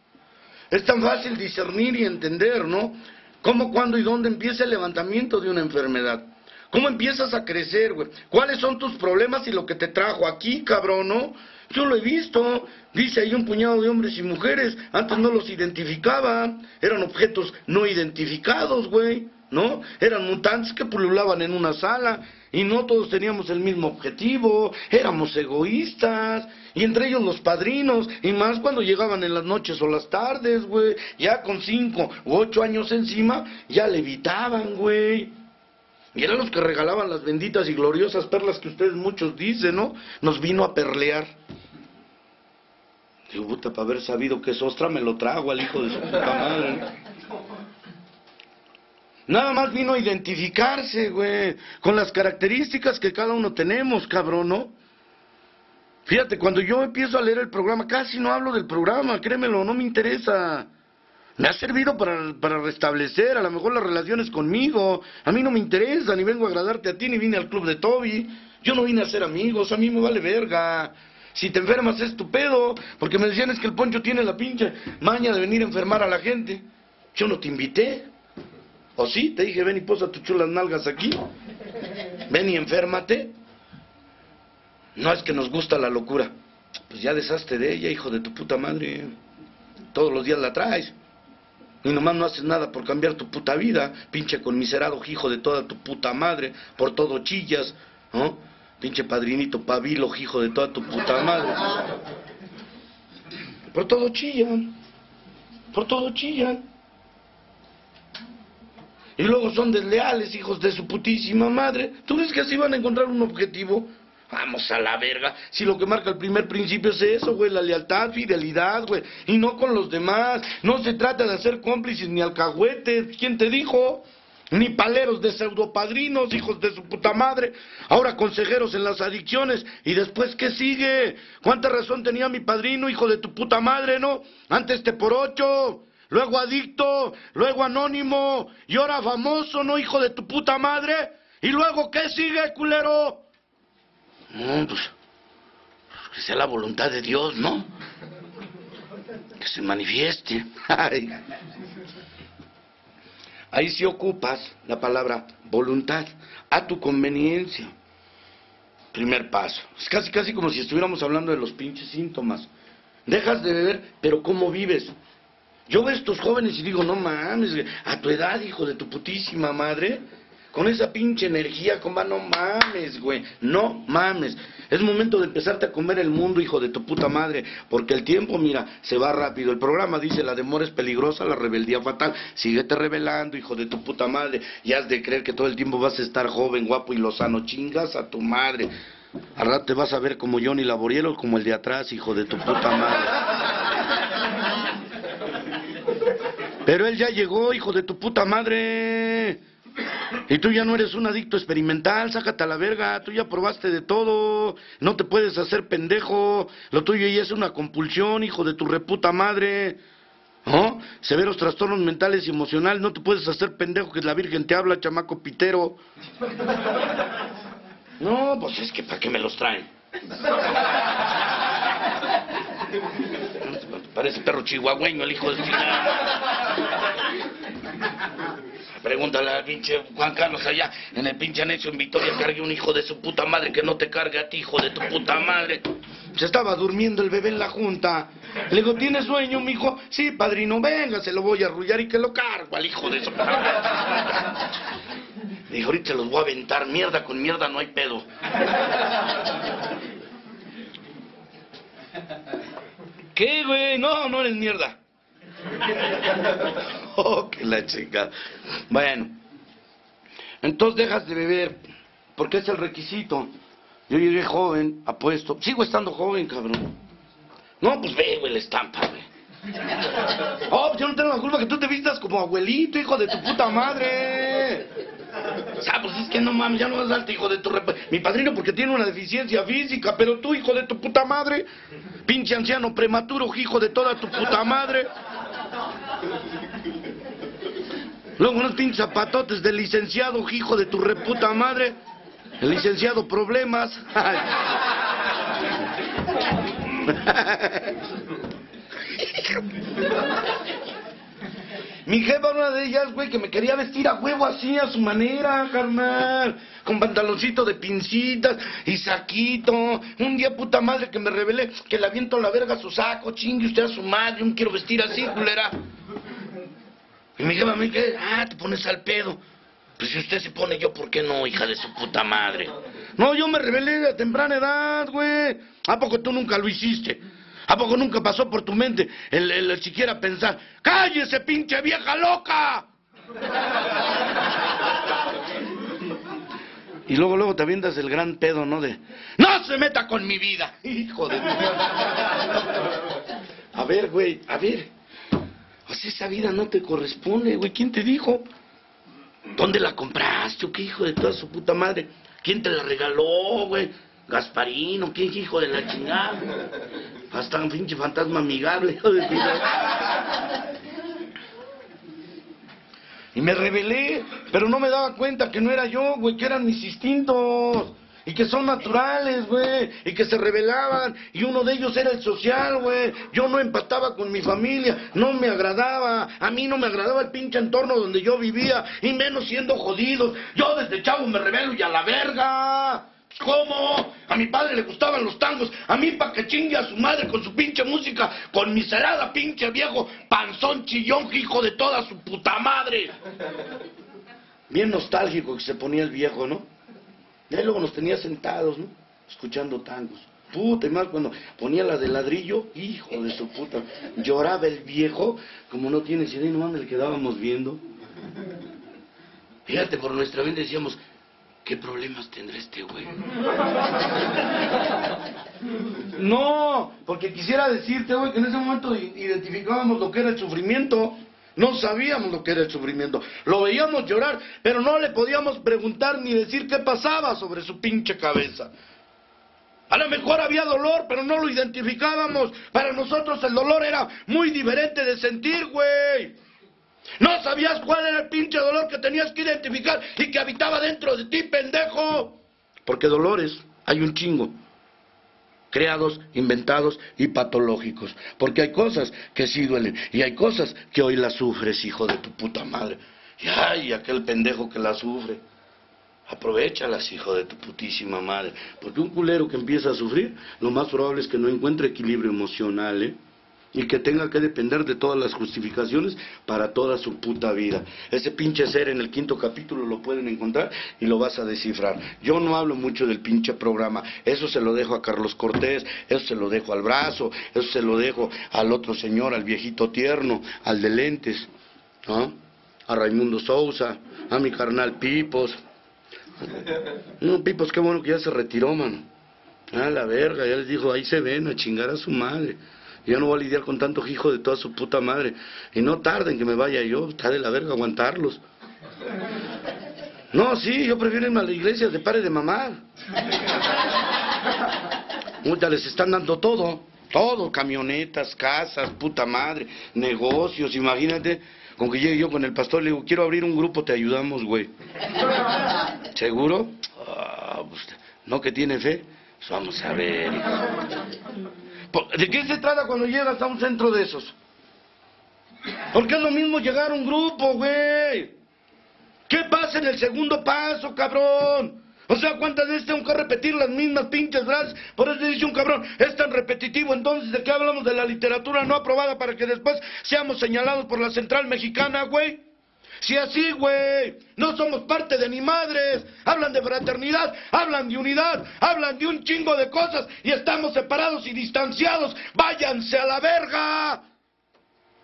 [SPEAKER 2] Es tan fácil discernir y entender, ¿no? Cómo, cuándo y dónde empieza el levantamiento de una enfermedad. ¿Cómo empiezas a crecer, güey? ¿Cuáles son tus problemas y lo que te trajo aquí, cabrón, no? Yo lo he visto. Dice ahí un puñado de hombres y mujeres. Antes no los identificaban. Eran objetos no identificados, güey. ¿No? Eran mutantes que pululaban en una sala. Y no todos teníamos el mismo objetivo. Éramos egoístas. Y entre ellos los padrinos. Y más cuando llegaban en las noches o las tardes, güey. Ya con cinco u ocho años encima, ya levitaban, güey. Y eran los que regalaban las benditas y gloriosas perlas que ustedes muchos dicen, ¿no? Nos vino a perlear. Digo, puta, para haber sabido que es ostra, me lo trago al hijo de su puta madre. Nada más vino a identificarse, güey, con las características que cada uno tenemos, cabrón, ¿no? Fíjate, cuando yo empiezo a leer el programa, casi no hablo del programa, créemelo, no me interesa. Me ha servido para, para restablecer a lo mejor las relaciones conmigo. A mí no me interesa, ni vengo a agradarte a ti, ni vine al club de Toby. Yo no vine a ser amigos, a mí me vale verga. Si te enfermas es tu pedo, porque me decían es que el Poncho tiene la pinche maña de venir a enfermar a la gente. Yo no te invité. ¿O sí? Te dije, ven y posa tus chulas nalgas aquí. Ven y enférmate. No es que nos gusta la locura. Pues ya deshazte de ella, hijo de tu puta madre. Todos los días la traes. Y nomás no haces nada por cambiar tu puta vida. Pinche conmiserado hijo de toda tu puta madre. Por todo chillas. ¿no? Pinche padrinito pavilo, hijo de toda tu puta madre. Por todo chillan. Por todo chillan. Y luego son desleales, hijos de su putísima madre. ¿Tú crees que así van a encontrar un objetivo? Vamos a la verga. Si lo que marca el primer principio es eso, güey, la lealtad, fidelidad, güey. Y no con los demás. No se trata de hacer cómplices ni alcahuetes. ¿Quién te dijo? Ni paleros de pseudopadrinos, hijos de su puta madre. Ahora consejeros en las adicciones. ¿Y después qué sigue? ¿Cuánta razón tenía mi padrino, hijo de tu puta madre, no? Antes te por ocho luego adicto, luego anónimo, y ahora famoso, ¿no, hijo de tu puta madre? ¿Y luego qué sigue, culero? No, pues, que sea la voluntad de Dios, ¿no? Que se manifieste. *laughs* Ahí sí ocupas la palabra voluntad, a tu conveniencia. Primer paso. Es casi, casi como si estuviéramos hablando de los pinches síntomas. Dejas de beber, pero ¿cómo vives? Yo veo a estos jóvenes y digo, no mames, a tu edad, hijo de tu putísima madre, con esa pinche energía, comba, no mames, güey, no mames. Es momento de empezarte a comer el mundo, hijo de tu puta madre, porque el tiempo, mira, se va rápido. El programa dice, la demora es peligrosa, la rebeldía fatal. Síguete revelando, hijo de tu puta madre, y has de creer que todo el tiempo vas a estar joven, guapo y lozano. Chingas a tu madre. Al te vas a ver como Johnny Laborielo, como el de atrás, hijo de tu puta madre. Pero él ya llegó, hijo de tu puta madre. Y tú ya no eres un adicto experimental, sácate a la verga, tú ya probaste de todo, no te puedes hacer pendejo, lo tuyo ya es una compulsión, hijo de tu reputa madre. ¿No? Severos trastornos mentales y emocionales, no te puedes hacer pendejo que la Virgen te habla, chamaco pitero. No, pues es que ¿para qué me los traen? Parece perro chihuahueño el hijo de Pregúntale al pinche Juan Carlos allá en el pinche anexo en Victoria, cargue un hijo de su puta madre que no te cargue a ti, hijo de tu puta madre. Se estaba durmiendo el bebé en la junta. Le digo, ¿tienes sueño, mijo? Sí, padrino, venga, se lo voy a arrullar y que lo cargo al hijo de su puta Dijo, ahorita los voy a aventar, mierda con mierda no hay pedo. ¿Qué, güey? No, no eres mierda. *laughs* oh, que la chica. Bueno, entonces dejas de beber, porque es el requisito. Yo llegué joven, apuesto. Sigo estando joven, cabrón. No, pues ve, güey, la estampa, güey. *laughs* Oh, pues yo no tengo la culpa que tú te vistas como abuelito, hijo de tu puta madre. O sea, pues es que no mames, ya no vas alto, hijo de tu... Mi padrino porque tiene una deficiencia física, pero tú, hijo de tu puta madre, pinche anciano prematuro, hijo de toda tu puta madre. Luego unos pinches zapatotes del licenciado, hijo de tu reputa madre. El licenciado Problemas. *laughs* Mi jefa, una de ellas, güey, que me quería vestir a huevo así, a su manera, carnal. Con pantaloncito de pincitas y saquito. Un día, puta madre, que me revelé que le aviento la verga a su saco, chingue usted a su madre, un quiero vestir así, culera. Y mi jefa me dice, ah, te pones al pedo. Pues si usted se pone yo, ¿por qué no, hija de su puta madre? No, yo me rebelé a temprana edad, güey. ¿A poco tú nunca lo hiciste? ¿A poco nunca pasó por tu mente el, siquiera pensar, cállese pinche vieja loca? Y luego, luego te avientas el gran pedo, ¿no? De, no se meta con mi vida, hijo de... A ver, güey, a ver. Pues esa vida no te corresponde, güey. ¿Quién te dijo? ¿Dónde la compraste? ¿O qué hijo de toda su puta madre? ¿Quién te la regaló, güey? Gasparino, ¿qué hijo de la chingada? Hasta un pinche fantasma amigable. Y me rebelé, pero no me daba cuenta que no era yo, güey, que eran mis instintos. Y que son naturales, güey. Y que se rebelaban. Y uno de ellos era el social, güey. Yo no empataba con mi familia. No me agradaba. A mí no me agradaba el pinche entorno donde yo vivía. Y menos siendo jodidos. Yo desde chavo me rebelo y a la verga. ¿Cómo? A mi padre le gustaban los tangos. A mí pa' que chingue a su madre con su pinche música. Con mi cerada pinche viejo panzón chillón hijo de toda su puta madre. Bien nostálgico que se ponía el viejo, ¿no? Y ahí luego nos tenía sentados, ¿no? Escuchando tangos. Puta, y más cuando ponía la de ladrillo, hijo de su puta. Lloraba el viejo, como no tiene idea, nomás le quedábamos viendo. Fíjate, por nuestra mente decíamos, ¿qué problemas tendrá este güey? *laughs* No, porque quisiera decirte, güey, que en ese momento identificábamos lo que era el sufrimiento. No sabíamos lo que era el sufrimiento. Lo veíamos llorar, pero no le podíamos preguntar ni decir qué pasaba sobre su pinche cabeza. A lo mejor había dolor, pero no lo identificábamos. Para nosotros el dolor era muy diferente de sentir, güey. No sabías cuál era el pinche dolor que tenías que identificar y que habitaba dentro de ti, pendejo. Porque dolores hay un chingo creados, inventados y patológicos. Porque hay cosas que sí duelen y hay cosas que hoy las sufres, hijo de tu puta madre. Y ay, aquel pendejo que la sufre. Aprovechalas, hijo de tu putísima madre. Porque un culero que empieza a sufrir, lo más probable es que no encuentre equilibrio emocional, ¿eh? Y que tenga que depender de todas las justificaciones para toda su puta vida. Ese pinche ser en el quinto capítulo lo pueden encontrar y lo vas a descifrar. Yo no hablo mucho del pinche programa, eso se lo dejo a Carlos Cortés, eso se lo dejo al brazo, eso se lo dejo al otro señor, al viejito tierno, al de lentes, ¿no? a Raimundo Sousa, a mi carnal Pipos. No, Pipos, qué bueno que ya se retiró, mano. A la verga, ya les dijo, ahí se ven, a chingar a su madre. Ya no voy a lidiar con tanto hijo de toda su puta madre. Y no tarden que me vaya yo, está de la verga aguantarlos. No, sí, yo prefiero irme a la iglesia de pare de mamar. Ya les están dando todo, todo, camionetas, casas, puta madre, negocios, imagínate. Con que llegue yo con el pastor, le digo, quiero abrir un grupo, te ayudamos, güey. ¿Seguro? Ah, pues, no que tiene fe. Pues vamos a ver. ¿De qué se trata cuando llegas a un centro de esos? Porque es lo mismo llegar a un grupo, güey. ¿Qué pasa en el segundo paso, cabrón? O sea, ¿cuántas veces tengo que repetir las mismas pinches frases? Por eso dice un cabrón, es tan repetitivo, entonces, ¿de qué hablamos de la literatura no aprobada para que después seamos señalados por la central mexicana, güey? Si así, güey, no somos parte de ni madres. Hablan de fraternidad, hablan de unidad, hablan de un chingo de cosas y estamos separados y distanciados. Váyanse a la verga.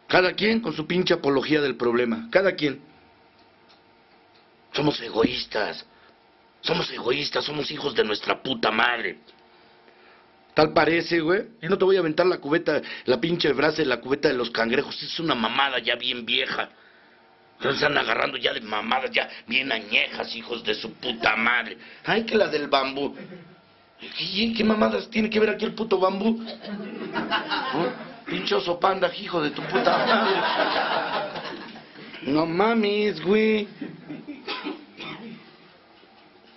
[SPEAKER 2] Cada quien con su pinche apología del problema. Cada quien. Somos egoístas. Somos egoístas, somos hijos de nuestra puta madre. Tal parece, güey. Y no te voy a aventar la cubeta, la pinche frase, la cubeta de los cangrejos. Es una mamada ya bien vieja. Se están agarrando ya de mamadas, ya bien añejas, hijos de su puta madre. Ay, que la del bambú. ¿Qué, mamadas tiene que ver aquí el puto bambú? Pinchoso panda, hijo de tu puta madre. No mames, güey.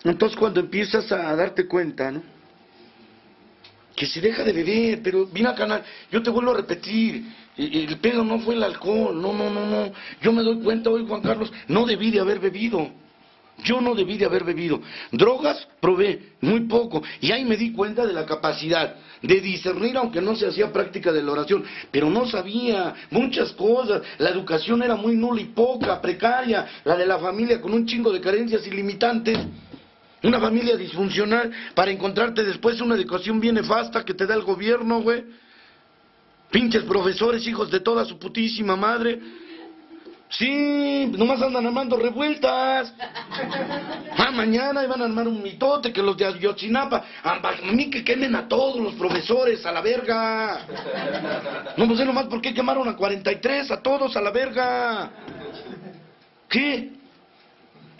[SPEAKER 2] Entonces cuando empiezas a darte cuenta, ¿no? Que se deja de beber, pero mira, canal, yo te vuelvo a repetir, el pedo no fue el alcohol, no, no, no, no. Yo me doy cuenta hoy, Juan Carlos, no debí de haber bebido. Yo no debí de haber bebido. Drogas probé muy poco y ahí me di cuenta de la capacidad de discernir, aunque no se hacía práctica de la oración, pero no sabía muchas cosas. La educación era muy nula y poca, precaria, la de la familia con un chingo de carencias ilimitantes. Una familia disfuncional para encontrarte después una educación bien nefasta que te da el gobierno, güey. Pinches profesores, hijos de toda su putísima madre. Sí, nomás andan armando revueltas. Ah, mañana iban a armar un mitote que los de Ayotzinapa. A mí que quemen a todos los profesores, a la verga. No sé nomás por qué quemaron a 43, a todos a la verga. ¿Qué?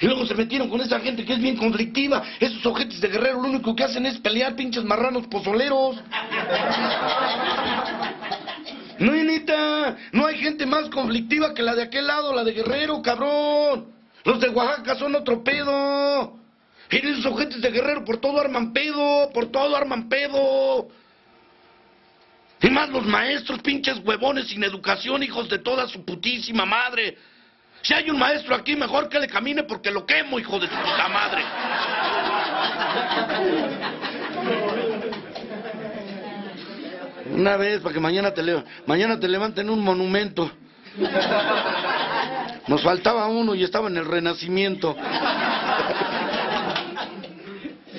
[SPEAKER 2] Y luego se metieron con esa gente que es bien conflictiva. Esos ojetes de guerrero lo único que hacen es pelear pinches marranos pozoleros. No, hay gente más más conflictiva que la de aquel lado, la de Guerrero, cabrón. Los de Oaxaca son otro pedo. Y esos ojetes de Guerrero por todo arman pedo, por todo arman pedo. Y más los maestros, pinches huevones sin educación, hijos de toda su putísima madre. Si hay un maestro aquí, mejor que le camine porque lo quemo, hijo de su puta madre. Una vez, para que mañana te, le- mañana te levanten un monumento. Nos faltaba uno y estaba en el renacimiento.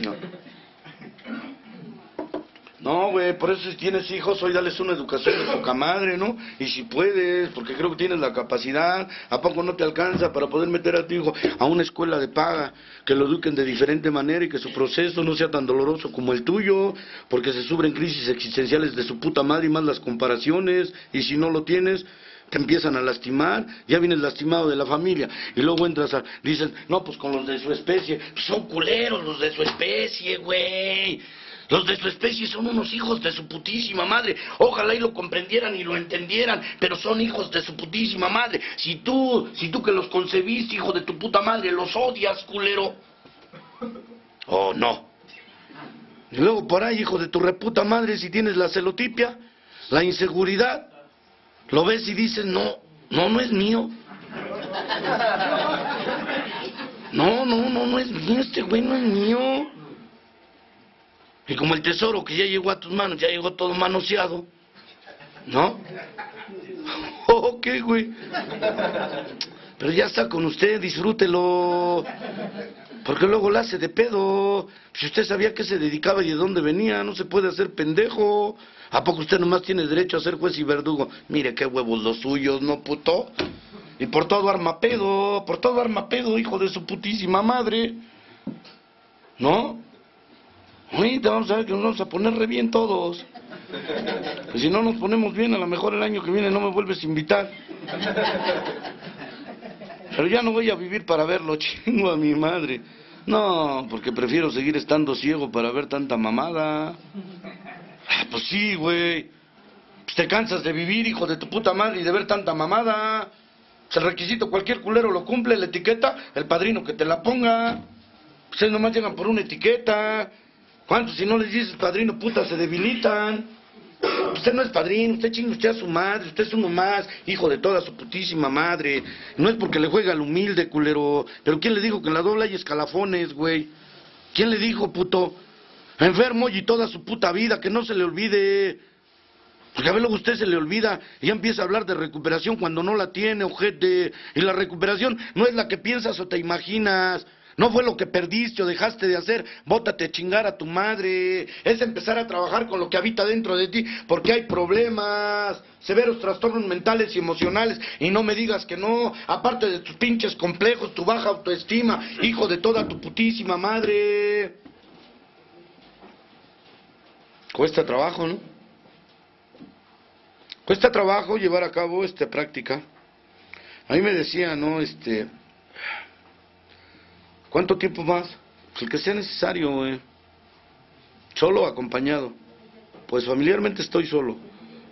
[SPEAKER 2] No. *laughs* No, güey, por eso si tienes hijos, hoy dales una educación de poca madre, ¿no? Y si puedes, porque creo que tienes la capacidad, ¿a poco no te alcanza para poder meter a tu hijo a una escuela de paga, que lo eduquen de diferente manera y que su proceso no sea tan doloroso como el tuyo, porque se sufren crisis existenciales de su puta madre y más las comparaciones, y si no lo tienes, te empiezan a lastimar, ya vienes lastimado de la familia, y luego entras a, dicen, no, pues con los de su especie, son culeros los de su especie, güey. Los de su especie son unos hijos de su putísima madre. Ojalá y lo comprendieran y lo entendieran, pero son hijos de su putísima madre. Si tú, si tú que los concebiste, hijo de tu puta madre, los odias, culero. Oh, no. Y luego por ahí, hijo de tu reputa madre, si tienes la celotipia, la inseguridad, lo ves y dices, no, no, no es mío. No, no, no, no es mío, este güey no es mío. Y como el tesoro que ya llegó a tus manos, ya llegó todo manoseado, ¿no? *laughs* Ok, güey. Pero ya está con usted, disfrútelo. Porque luego la hace de pedo. Si usted sabía que se dedicaba y de dónde venía, no se puede hacer pendejo. ¿A poco usted nomás tiene derecho a ser juez y verdugo? Mire qué huevos los suyos, ¿no, puto? Y por todo arma pedo, por todo arma pedo, hijo de su putísima madre. ¿No? Ahorita vamos a ver que nos vamos a poner bien todos. Si no nos ponemos bien, a lo mejor el año que viene no me vuelves a invitar. Pero ya no voy a vivir para verlo, chingo a mi madre. No, porque prefiero seguir estando ciego para ver tanta mamada. Ah, Pues sí, güey. Pues te cansas de vivir, hijo de tu puta madre, y de ver tanta mamada. Pues el requisito cualquier culero lo cumple, la etiqueta, el padrino que te la ponga. Ustedes nomás llegan por una etiqueta. ¿Cuántos si no les dices padrino, puta, se debilitan? Usted no es padrino, usted chinga usted a su madre, usted es uno más, hijo de toda su putísima madre. No es porque le juega al humilde, culero. Pero ¿quién le dijo que en la doble hay escalafones, güey? ¿Quién le dijo, puto? Enfermo y toda su puta vida, que no se le olvide. Porque a ver, luego usted se le olvida y empieza a hablar de recuperación cuando no la tiene, ojete. Y la recuperación no es la que piensas o te imaginas. No fue lo que perdiste o dejaste de hacer. Bótate a chingar a tu madre. Es empezar a trabajar con lo que habita dentro de ti. Porque hay problemas, severos trastornos mentales y emocionales. Y no me digas que no. Aparte de tus pinches complejos, tu baja autoestima, hijo de toda tu putísima madre. Cuesta trabajo, ¿no? Cuesta trabajo llevar a cabo esta práctica. A mí me decía, ¿no? Este, ¿cuánto tiempo más? Pues el que sea necesario, güey. Solo acompañado. Pues familiarmente estoy solo.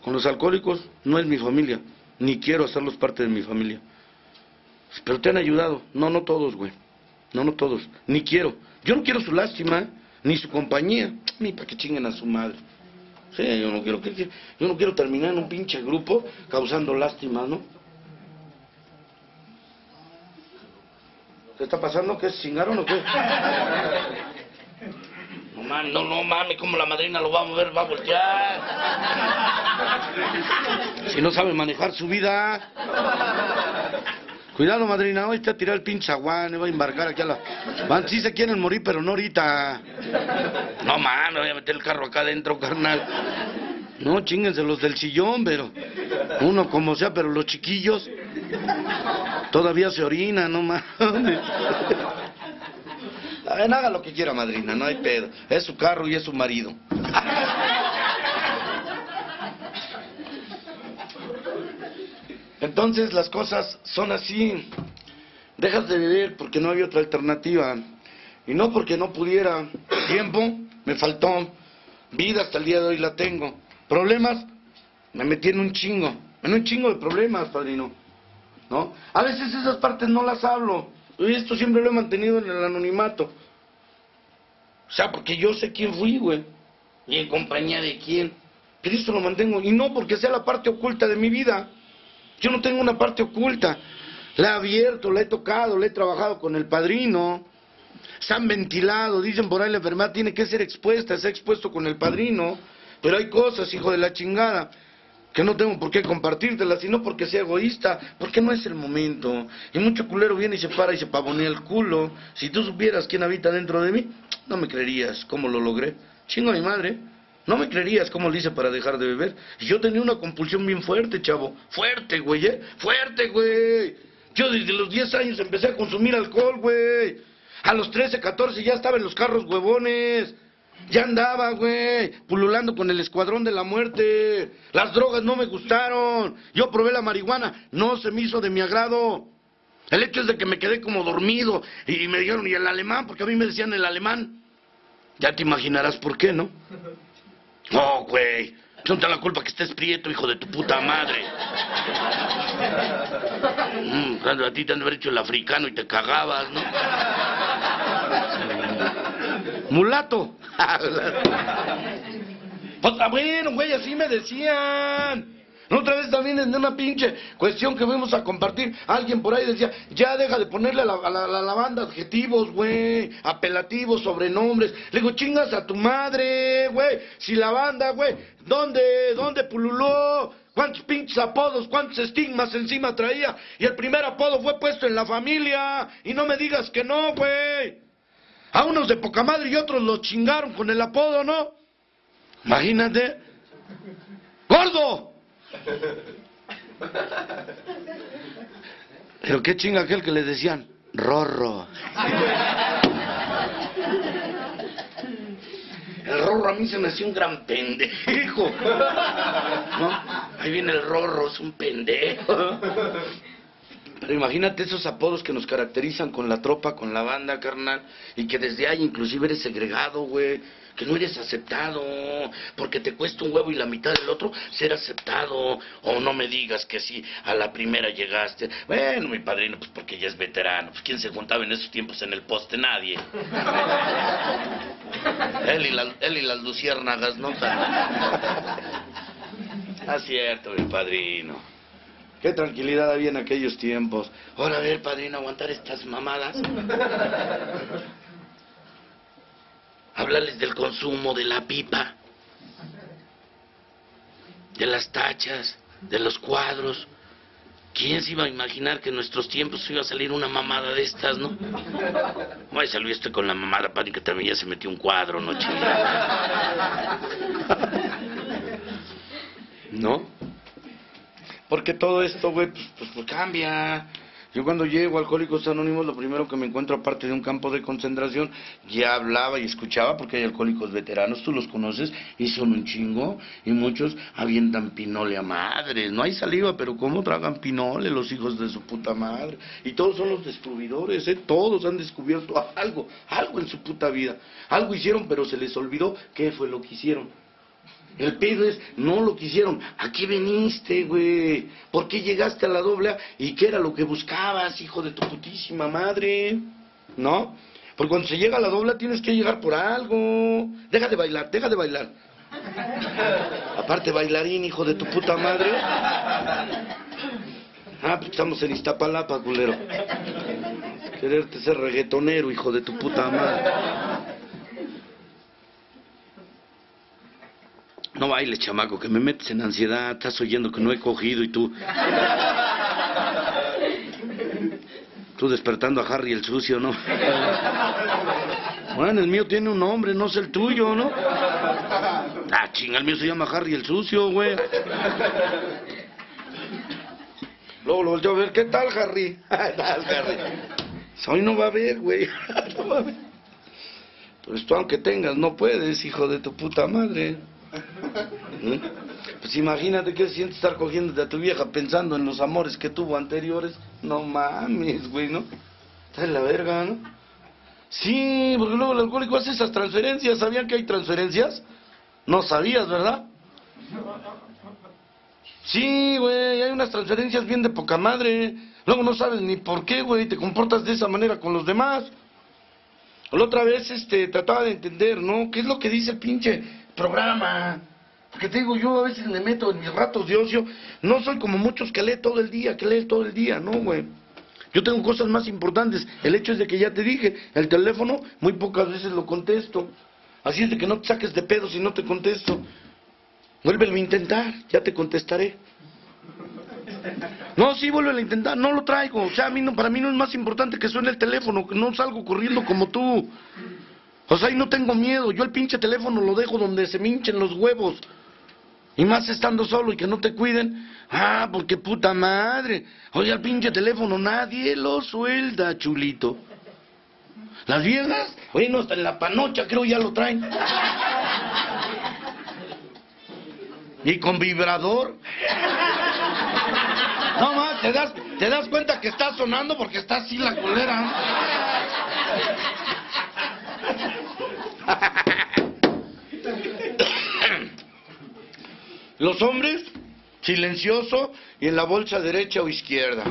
[SPEAKER 2] Con los alcohólicos no es mi familia, ni quiero hacerlos parte de mi familia. Pero te han ayudado. No, no todos, güey. No, no todos. Ni quiero. Yo no quiero su lástima, ni su compañía. Ni para que chinguen a su madre. Sí, yo no quiero que- yo no quiero terminar en un pinche grupo causando lástima, ¿no? ¿Qué está pasando? ¿Qué es chingaron o qué? No mames, no, no mames, como la madrina lo va a mover, va a voltear. Si no sabe manejar su vida. Cuidado, madrina, hoy te va a tirar el pinche aguán, va a embarcar aquí a la... Van, sí se quieren morir, pero no ahorita. No mames, voy a meter el carro acá adentro, carnal. No, chinguense los del sillón, pero... Uno como sea, pero los chiquillos... Todavía se orina, no mames. Haga lo que quiera, madrina, no hay pedo. Es su carro y es su marido. Entonces las cosas son así. Dejas de vivir porque no había otra alternativa. Y no porque no pudiera. Tiempo me faltó. Vida hasta el día de hoy la tengo. Problemas me metí en un chingo. en un chingo de problemas, padrino. ¿No? A veces esas partes no las hablo. Y esto siempre lo he mantenido en el anonimato. O sea, porque yo sé quién fui, güey. Y en compañía de quién. Pero esto lo mantengo. Y no porque sea la parte oculta de mi vida. Yo no tengo una parte oculta. La he abierto, la he tocado, la he trabajado con el padrino. Se han ventilado, dicen por ahí la enfermedad tiene que ser expuesta, se ha expuesto con el padrino. Pero hay cosas, hijo de la chingada, que no tengo por qué compartírtelas, sino porque sea egoísta, porque no es el momento. Y mucho culero viene y se para y se pavonea el culo. Si tú supieras quién habita dentro de mí, no me creerías cómo lo logré. Chingo a mi madre. No me creerías cómo lo hice para dejar de beber. Y yo tenía una compulsión bien fuerte, chavo. Fuerte, güey, ¿eh? Fuerte, güey. Yo desde los 10 años empecé a consumir alcohol, güey. A los 13, 14 ya estaba en los carros huevones. Ya andaba, güey, pululando con el escuadrón de la muerte. Las drogas no me gustaron. Yo probé la marihuana, no se me hizo de mi agrado. El hecho es de que me quedé como dormido y me dijeron, ¿y el alemán? Porque a mí me decían el alemán. Ya te imaginarás por qué, ¿no? No, güey. No te la culpa que estés prieto, hijo de tu puta madre. Mm, a ti te han haber hecho el africano y te cagabas, ¿no? Mulato. *laughs* pues ah, bueno, güey, así me decían. Otra vez también en una pinche cuestión que fuimos a compartir, alguien por ahí decía, ya deja de ponerle a la, a la, banda adjetivos, güey, apelativos, sobrenombres. Le digo, chingas a tu madre, güey. Si la banda, güey, ¿dónde, dónde pululó? ¿Cuántos pinches apodos, cuántos estigmas encima traía? Y el primer apodo fue puesto en la familia. Y no me digas que no, güey. A unos de poca madre y otros los chingaron con el apodo, ¿no? Imagínate. ¡Gordo! Pero qué chinga aquel que le decían, Rorro. El Rorro a mí se me hacía un gran pendejo. *laughs* ¿No? Ahí viene el Rorro, es un pendejo. Pero imagínate esos apodos que nos caracterizan con la tropa, con la banda, carnal, y que desde ahí inclusive eres segregado, güey, que no eres aceptado, porque te cuesta un huevo y la mitad del otro ser aceptado, o no me digas que si a la primera llegaste, bueno, mi padrino, pues porque ya es veterano, pues quién se juntaba en esos tiempos en el poste, nadie. *laughs* él, y él y las luciérnagas, ¿no? *laughs* Ah, cierto, mi padrino. Qué tranquilidad había en aquellos tiempos. Ahora, a ver, padrino, aguantar estas mamadas. Háblales del consumo de la pipa, de las tachas, de los cuadros. ¿Quién se iba a imaginar que en nuestros tiempos iba a salir una mamada de estas, no? Ay, salió este con la mamada, padre, que también ya se metió un cuadro, ¿no, ¿No? Porque todo esto, güey, pues, pues, pues, cambia. Yo cuando llego a Alcohólicos Anónimos, lo primero que me encuentro, aparte de un campo de concentración, ya hablaba y escuchaba, porque hay alcohólicos veteranos, tú los conoces, y son un chingo, y muchos avientan pinole a madres. No hay saliva, pero ¿cómo tragan pinole los hijos de su puta madre? Y todos son los descubridores, ¿eh? Todos han descubierto algo, algo en su puta vida. Algo hicieron, pero se les olvidó qué fue lo que hicieron. El pedo es, no lo quisieron. ¿A qué veniste, güey? ¿Por qué llegaste a la doble ¿Y qué era lo que buscabas, hijo de tu putísima madre? ¿No? Porque cuando se llega a la doble tienes que llegar por algo. Deja de bailar, deja de bailar. *laughs* Aparte, bailarín, hijo de tu puta madre. Ah, pues estamos en Iztapalapa, culero. Quererte ser reggaetonero, hijo de tu puta madre. No bailes, chamaco, que me metes en ansiedad. Estás oyendo que no he cogido y tú. Tú despertando a Harry el sucio, ¿no? Bueno, el mío tiene un nombre, no es el tuyo, ¿no? Ah, chinga, el mío se llama Harry el sucio, güey. Luego lo volteó a ver, ¿qué tal, Harry? *laughs* ¿Qué tal, Harry? Hoy no va a ver, güey. *laughs* No va a ver. Pues tú aunque tengas, no puedes, hijo de tu puta madre. Pues imagínate qué sientes estar cogiendo a tu vieja pensando en los amores que tuvo anteriores. No mames, güey, ¿no? Está en la verga, ¿no? Sí, porque luego el alcohólico hace esas transferencias. ¿Sabían que hay transferencias? No sabías, ¿verdad? Sí, güey, hay unas transferencias bien de poca madre. Luego no sabes ni por qué, güey, te comportas de esa manera con los demás. La otra vez, este, trataba de entender, ¿no? ¿Qué es lo que dice el pinche programa? Porque te digo, yo a veces me meto en mis ratos de ocio. No soy como muchos que lee todo el día, que lee todo el día, ¿no, güey? Yo tengo cosas más importantes. El hecho es de que ya te dije, el teléfono muy pocas veces lo contesto. Así es de que no te saques de pedo si no te contesto. Vuélvelo a intentar, ya te contestaré. No, sí, vuelve a intentar, no lo traigo. O sea, a mí no, para mí no es más importante que suene el teléfono, que no salgo corriendo como tú. Sea, y no tengo miedo. Yo el pinche teléfono lo dejo donde se me hinchen los huevos. Y más estando solo y que no te cuiden. Ah, porque puta madre. Oye, al pinche teléfono nadie lo suelda, chulito. Las viejas, oye, no, hasta en la panocha creo ya lo traen. Y con vibrador. No más, te das, te das cuenta que está sonando porque está así la culera. *laughs* Los hombres, silencioso y en la bolsa derecha o izquierda.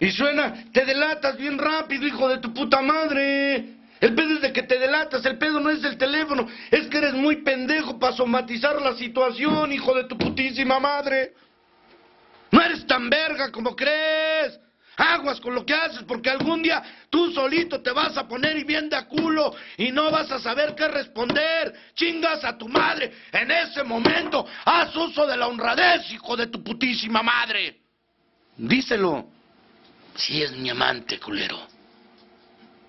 [SPEAKER 2] Y suena, te delatas bien rápido, hijo de tu puta madre. El pedo es de que te delatas, el pedo no es del teléfono, es que eres muy pendejo para somatizar la situación, hijo de tu putísima madre. No eres tan verga como crees. Aguas con lo que haces, porque algún día tú solito te vas a poner y bien de culo y no vas a saber qué responder. Chingas a tu madre. En ese momento, haz uso de la honradez, hijo de tu putísima madre. Díselo. Si es mi amante, culero.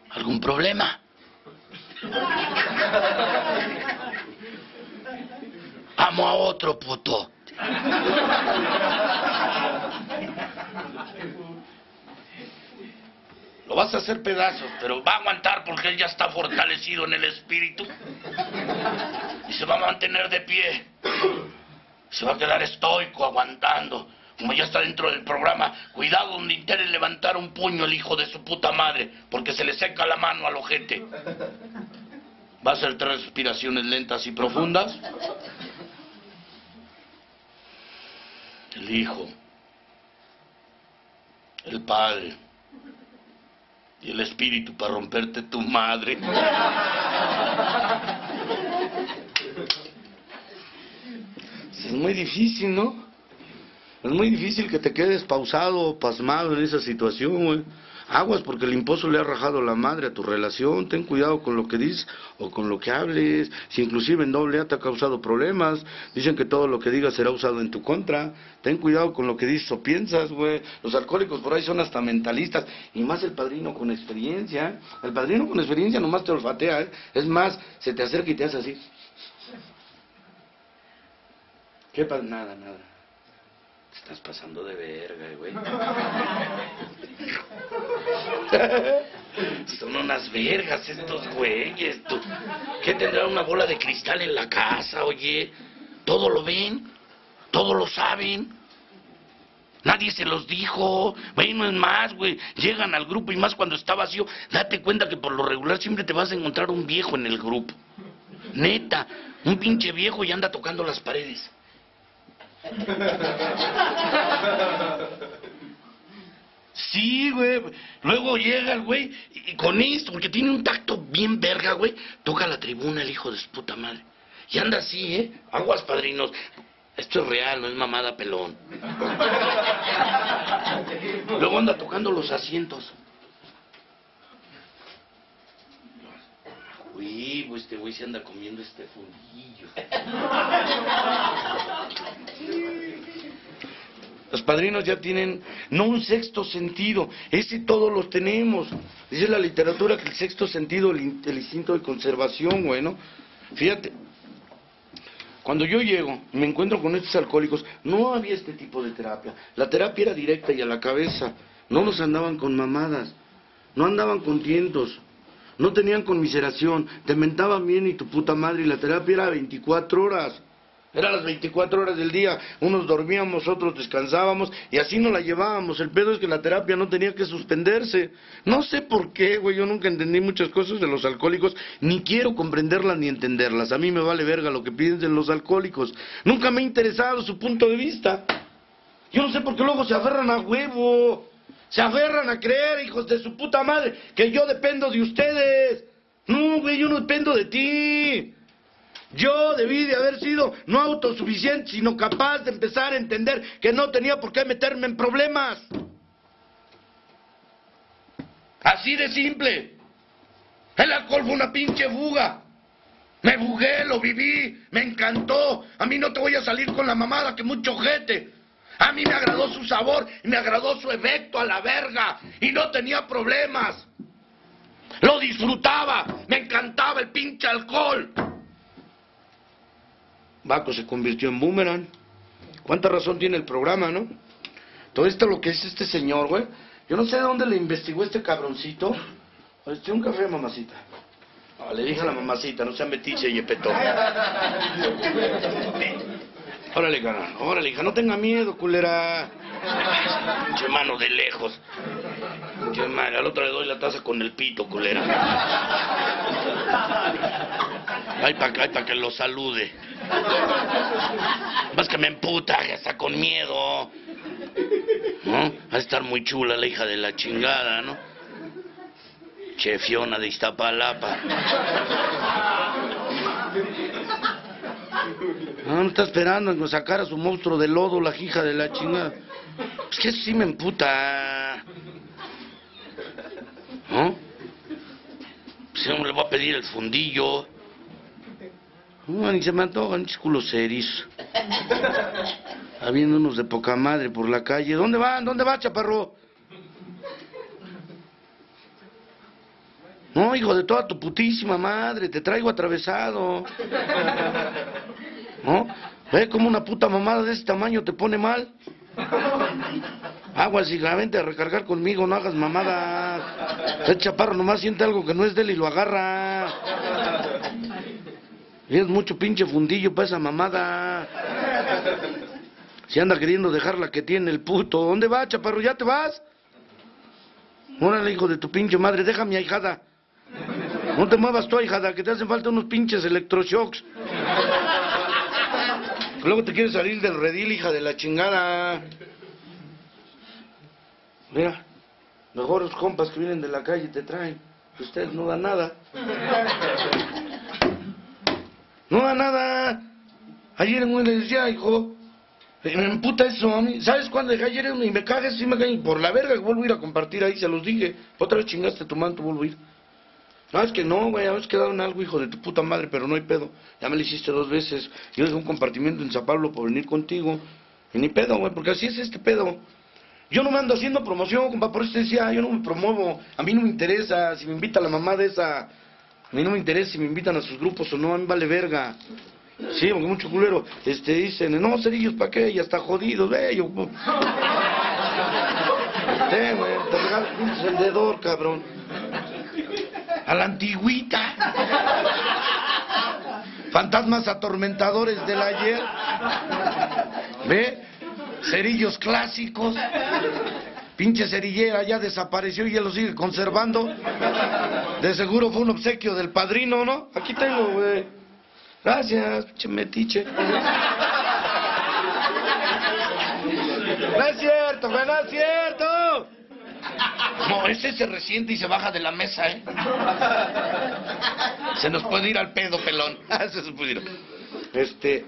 [SPEAKER 2] ¿Algún problema? Amo a otro puto. Lo vas a hacer pedazos, pero va a aguantar porque él ya está fortalecido en el espíritu. Y se va a mantener de pie. Se va a quedar estoico, aguantando. Como ya está dentro del programa, cuidado donde intente levantar un puño el hijo de su puta madre, porque se le seca la mano al ojete. Va a hacer tres respiraciones lentas y profundas. El hijo, el padre y el espíritu para romperte tu madre. Es muy difícil, ¿no? Es muy difícil que te quedes pausado, pasmado en esa situación, güey. Aguas porque el imposo le ha rajado la madre a tu relación. Ten cuidado con lo que dices o con lo que hables. Si inclusive en doble A te ha causado problemas. Dicen que todo lo que digas será usado en tu contra. Ten cuidado con lo que dices o piensas, güey. Los alcohólicos por ahí son hasta mentalistas. Y más el padrino con experiencia. El padrino con experiencia nomás te olfatea. ¿eh? Es más, se te acerca y te hace así. ¿Qué pasa? Nada, nada. Te estás pasando de verga, güey. *laughs* Son unas vergas estos güeyes. tú. ¿Qué tendrá una bola de cristal en la casa, oye? Todo lo ven, todo lo saben. Nadie se los dijo. Bueno, es más, güey. Llegan al grupo y más cuando está vacío. Date cuenta que por lo regular siempre te vas a encontrar un viejo en el grupo. Neta, un pinche viejo y anda tocando las paredes. Sí, güey. Luego llega el güey y con esto, porque tiene un tacto bien verga, güey. Toca la tribuna el hijo de su puta madre. Y anda así, ¿eh? Aguas, padrinos. Esto es real, no es mamada pelón. *laughs* Luego anda tocando los asientos. Uy, pues este güey se anda comiendo este fundillo. *laughs* Los padrinos ya tienen no un sexto sentido, ese todos lo tenemos. Dice la literatura que el sexto sentido, el, el instinto de conservación, bueno. Fíjate, cuando yo llego me encuentro con estos alcohólicos, no había este tipo de terapia. La terapia era directa y a la cabeza. No nos andaban con mamadas, no andaban con tientos, no tenían conmiseración, te mentaban bien y tu puta madre y la terapia era 24 horas. Era las 24 horas del día, unos dormíamos, otros descansábamos y así nos la llevábamos. El pedo es que la terapia no tenía que suspenderse. No sé por qué, güey, yo nunca entendí muchas cosas de los alcohólicos, ni quiero comprenderlas ni entenderlas. A mí me vale verga lo que piensen los alcohólicos. Nunca me ha interesado su punto de vista. Yo no sé por qué luego se aferran a huevo. Se aferran a creer, hijos de su puta madre, que yo dependo de ustedes. No, güey, yo no dependo de ti. Yo debí de haber sido no autosuficiente, sino capaz de empezar a entender que no tenía por qué meterme en problemas. Así de simple. El alcohol fue una pinche fuga. Me bugué, lo viví, me encantó. A mí no te voy a salir con la mamada que mucho gente. A mí me agradó su sabor me agradó su efecto a la verga. Y no tenía problemas. Lo disfrutaba, me encantaba el pinche alcohol. Baco se convirtió en boomerang. ¿Cuánta razón tiene el programa, no? Todo esto lo que es este señor, güey. Yo no sé de dónde le investigó este cabroncito. Este, un café, mamacita. Ah, le dije a la mamacita, no sea metiche y epetón. *laughs* Órale, cara, órale, hija, no tenga miedo, culera. Pinche mano de lejos. Pinche madre, al otro le doy la taza con el pito, culera. Ay, para acá, para que lo salude. Vas que me emputa, que está con miedo. ¿No? Va a estar muy chula la hija de la chingada, ¿no? Chefiona de Iztapalapa. No, no está esperando en sacar a su monstruo de lodo, la hija de la chingada. Es que sí me emputa. ¿No? Si no le voy a pedir el fundillo. No, ni se me antojan, culos seris. Habiendo unos de poca madre por la calle. ¿Dónde van? ¿Dónde va, chaparro? No, hijo de toda tu putísima madre, te traigo atravesado. ¿No? Ve como una puta mamada de ese tamaño te pone mal. Aguas, hija, vente a recargar conmigo, no hagas mamadas. El chaparro nomás siente algo que no es de él y lo agarra. Y es mucho pinche fundillo para esa mamada. Si anda queriendo dejar la que tiene el puto. ¿Dónde va, chaparro? ¿Ya te vas? Órale, hijo de tu pinche madre, deja mi ahijada. No te muevas tú, ahijada, que te hacen falta unos pinches electroshocks. Luego te quieres salir del redil, hija de la chingada. Mira, mejor los compas que vienen de la calle te traen. Ustedes no dan nada. No da nada. Ayer un le decía, hijo, me emputa eso a mí. ¿Sabes cuándo dejé ayer y me cagas y me caen por la verga que vuelvo a ir a compartir ahí? Se los dije. Otra vez chingaste tu manto, vuelvo a ir. No, es que no, güey, habíamos quedado en algo, hijo de tu puta madre, pero no hay pedo. Ya me lo hiciste dos veces. Yo dejé un compartimiento en San Pablo por venir contigo. Y ni pedo, güey, porque así es este pedo. Yo no me ando haciendo promoción, compa, por eso te decía, yo no me promuevo. A mí no me interesa si me invita la mamá de esa. A mí no me interesa si me invitan a sus grupos o no, a mí vale verga. Sí, porque mucho culero este, dicen, no, cerillos, ¿para qué? Ya está jodido, ve, yo... Ten, *laughs* güey, te regalo un encendedor, cabrón. A la antigüita. Fantasmas atormentadores del ayer. ¿Ve? Cerillos clásicos. Pinche cerillera ya desapareció y ya lo sigue conservando. De seguro fue un obsequio del padrino, ¿no? Aquí tengo, güey. Gracias, pinche metiche. No es cierto, güey, no es cierto. No, ese se resiente y se baja de la mesa, ¿eh? *laughs* Se nos puede ir al pedo, pelón. *laughs* se nos puede ir. Este.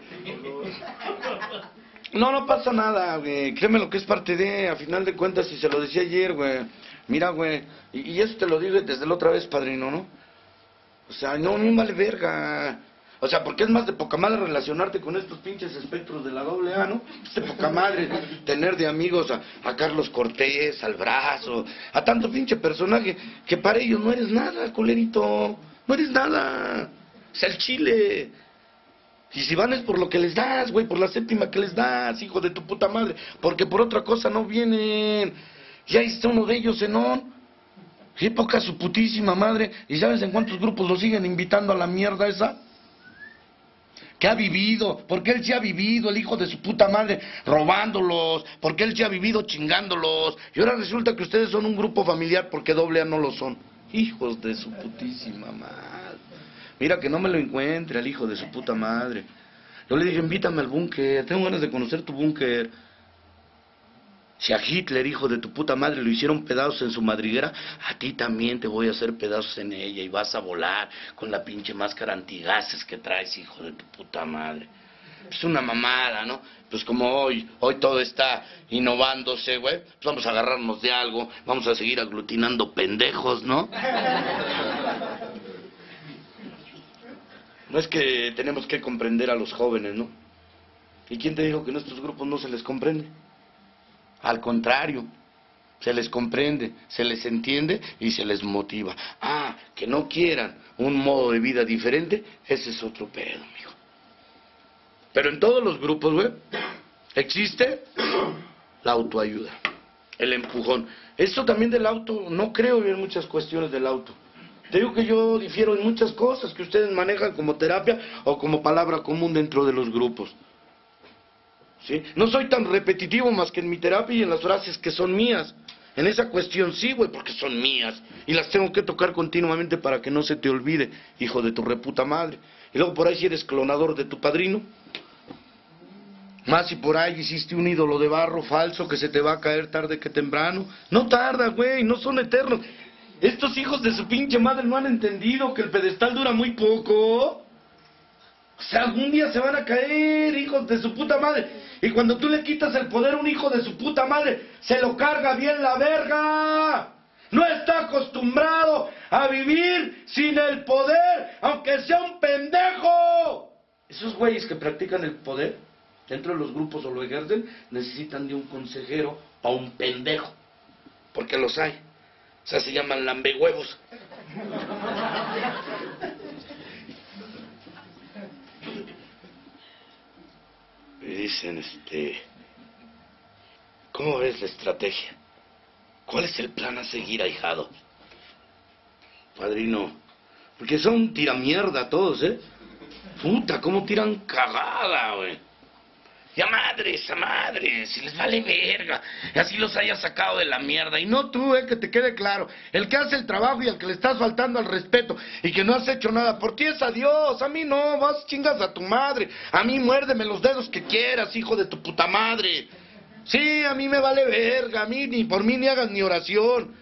[SPEAKER 2] No, no pasa nada, güey. Créeme lo que es parte de, a final de cuentas, y se lo decía ayer, güey. Mira, güey, y, y eso te lo digo desde la otra vez, padrino, ¿no? O sea, no, no vale verga. O sea, porque es más de poca madre relacionarte con estos pinches espectros de la doble A, ¿no? Es de poca madre tener de amigos a, Carlos Cortés, al brazo, a tanto pinche personaje que para ellos no eres nada, culerito. No eres nada. Es el chile. Y si van es por lo que les das, güey, por la séptima que les das, hijo de tu puta madre. Porque por otra cosa no vienen. Ya está uno de ellos, Zenón. Qué poca su putísima madre. ¿Y sabes en cuántos grupos lo siguen invitando a la mierda esa? ¿Qué ha vivido? Porque él sí ha vivido, el hijo de su puta madre, robándolos, porque él sí ha vivido chingándolos. Y ahora resulta que ustedes son un grupo familiar porque doble A no lo son. Hijos de su putísima madre. Mira que no me lo encuentre al hijo de su puta madre. Yo le dije, invítame al búnker, tengo ganas de conocer tu búnker. Si a Hitler, hijo de tu puta madre, lo hicieron pedazos en su madriguera, a ti también te voy a hacer pedazos en ella y vas a volar con la pinche máscara antigases que traes, hijo de tu puta madre. Es una mamada, ¿no? Pues como hoy, hoy todo está innovándose, güey, pues vamos a agarrarnos de algo, vamos a seguir aglutinando pendejos, ¿no? No es que tenemos que comprender a los jóvenes, ¿no? ¿Y quién te dijo que en estos grupos no se les comprende? Al contrario, se les comprende, se les entiende y se les motiva. Ah, que no quieran un modo de vida diferente, ese es otro pedo, mijo. Pero en todos los grupos, güey, existe la autoayuda, el empujón. Esto también del auto, no creo en muchas cuestiones del auto. Te digo que yo difiero en muchas cosas que ustedes manejan como terapia o como palabra común dentro de los grupos. No soy tan repetitivo más que en mi terapia y en las frases que son mías. En esa cuestión sí, güey, porque son mías. Y las tengo que tocar continuamente para que no se te olvide, hijo de tu reputa madre. Y luego por ahí si eres clonador de tu padrino. Más si por ahí hiciste un ídolo de barro falso que se te va a caer tarde que temprano. No tarda, güey, no son eternos. Estos hijos de su pinche madre no han entendido que el pedestal dura muy poco. O sea, algún día se van a caer, hijos de su puta madre. Y cuando tú le quitas el poder a un hijo de su puta madre, se lo carga bien la verga. No está acostumbrado a vivir sin el poder, aunque sea un pendejo. Esos güeyes que practican el poder dentro de los grupos o lo ejercen, necesitan de un consejero o un pendejo. Porque los hay. O sea, se llaman lambehuevos. Dicen, este, ¿cómo ves la estrategia? ¿Cuál es el plan a seguir, ahijado? Padrino, porque son tiramierda todos, ¿eh? Puta, cómo tiran cagada, güey. Y a madres, a madres, si les vale verga. Y así los hayas sacado de la mierda. Y no tú, eh, que te quede claro. El que hace el trabajo y al que le estás faltando al respeto y que no has hecho nada por ti es a Dios. A mí no, vas chingas a tu madre. A mí muérdeme los dedos que quieras, hijo de tu puta madre. Sí, a mí me vale verga. A mí ni por mí ni hagas ni oración.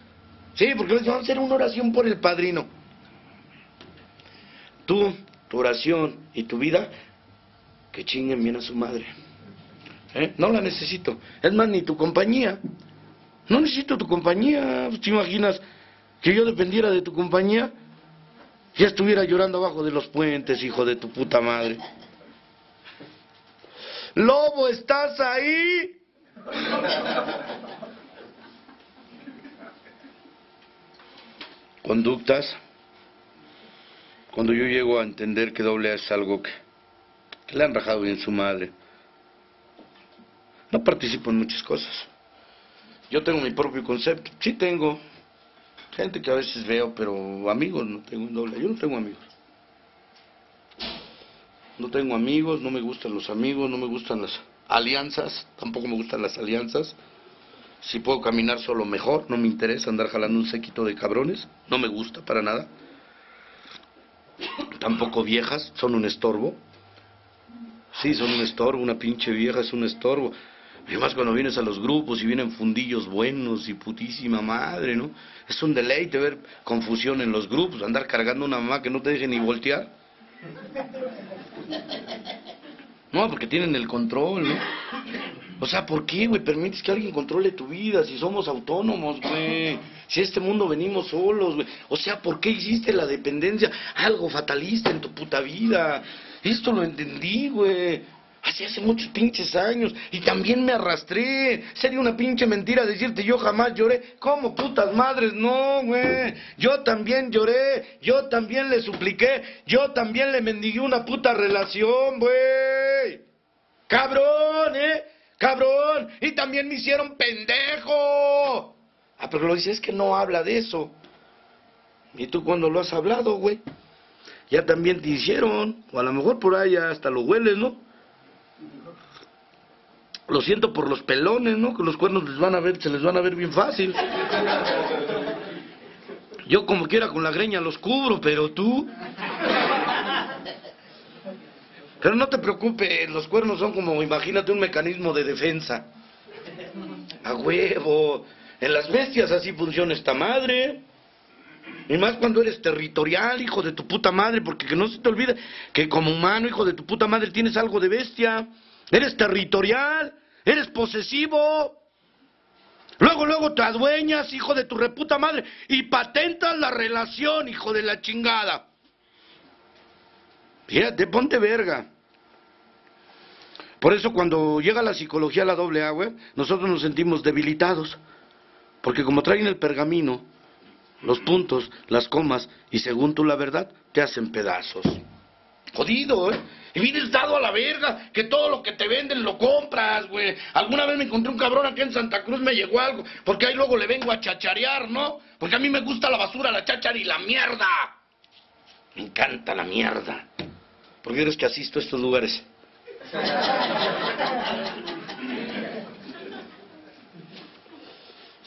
[SPEAKER 2] Sí, porque vamos a hacer una oración por el padrino. Tú, tu oración y tu vida, que chinguen bien a su madre. ¿Eh? No la necesito. Es más, ni tu compañía. No necesito tu compañía. ¿Te imaginas que yo dependiera de tu compañía? Ya estuviera llorando abajo de los puentes, hijo de tu puta madre. Lobo, ¿estás ahí? Conductas. Cuando yo llego a entender que doble A es algo que, que le han rajado bien su madre no participo en muchas cosas. Yo tengo mi propio concepto. Sí tengo gente que a veces veo, pero amigos no tengo en doble. Yo no tengo amigos. No tengo amigos, no me gustan los amigos, no me gustan las alianzas, tampoco me gustan las alianzas. Si puedo caminar solo mejor, no me interesa andar jalando un séquito de cabrones, no me gusta para nada. Tampoco viejas, son un estorbo. Sí, son un estorbo, una pinche vieja es un estorbo. Y más cuando vienes a los grupos y vienen fundillos buenos y putísima madre, ¿no? Es un deleite ver confusión en los grupos, andar cargando una mamá que no te deje ni voltear. No, porque tienen el control, ¿no? O sea, ¿por qué, güey? Permites que alguien controle tu vida si somos autónomos, güey. Si este mundo venimos solos, güey. O sea, ¿por qué hiciste la dependencia algo fatalista en tu puta vida? Esto lo entendí, güey. Hace hace muchos pinches años. Y también me arrastré. Sería una pinche mentira decirte yo jamás lloré. ¿Cómo putas madres? No, güey. Yo también lloré. Yo también le supliqué. Yo también le mendigué una puta relación, güey. Cabrón, ¿eh? Cabrón. Y también me hicieron pendejo. Ah, pero lo dices es que no habla de eso. ¿Y tú cuándo lo has hablado, güey? ya también te hicieron, o a lo mejor por ahí hasta lo hueles, ¿no? Lo siento por los pelones, ¿no? Que los cuernos les van a ver, se les van a ver bien fácil. Yo como quiera con la greña los cubro, pero tú... Pero no te preocupes, los cuernos son como, imagínate, un mecanismo de defensa. A huevo. En las bestias así funciona esta madre. Y más cuando eres territorial, hijo de tu puta madre, porque que no se te olvide que como humano, hijo de tu puta madre, tienes algo de bestia. Eres territorial, eres posesivo. Luego, luego te adueñas, hijo de tu reputa madre, y patentas la relación, hijo de la chingada. Fíjate, ponte verga. Por eso cuando llega la psicología a la doble agua, nosotros nos sentimos debilitados. Porque como traen el pergamino, los puntos, las comas, y según tú la verdad, te hacen pedazos. Jodido, ¿eh? Y vienes dado a la verga, que todo lo que te venden lo compras, güey. Alguna vez me encontré un cabrón aquí en Santa Cruz, me llegó algo, porque ahí luego le vengo a chacharear, ¿no? Porque a mí me gusta la basura, la cháchara y la mierda. Me encanta la mierda. Porque eres que asisto a estos lugares.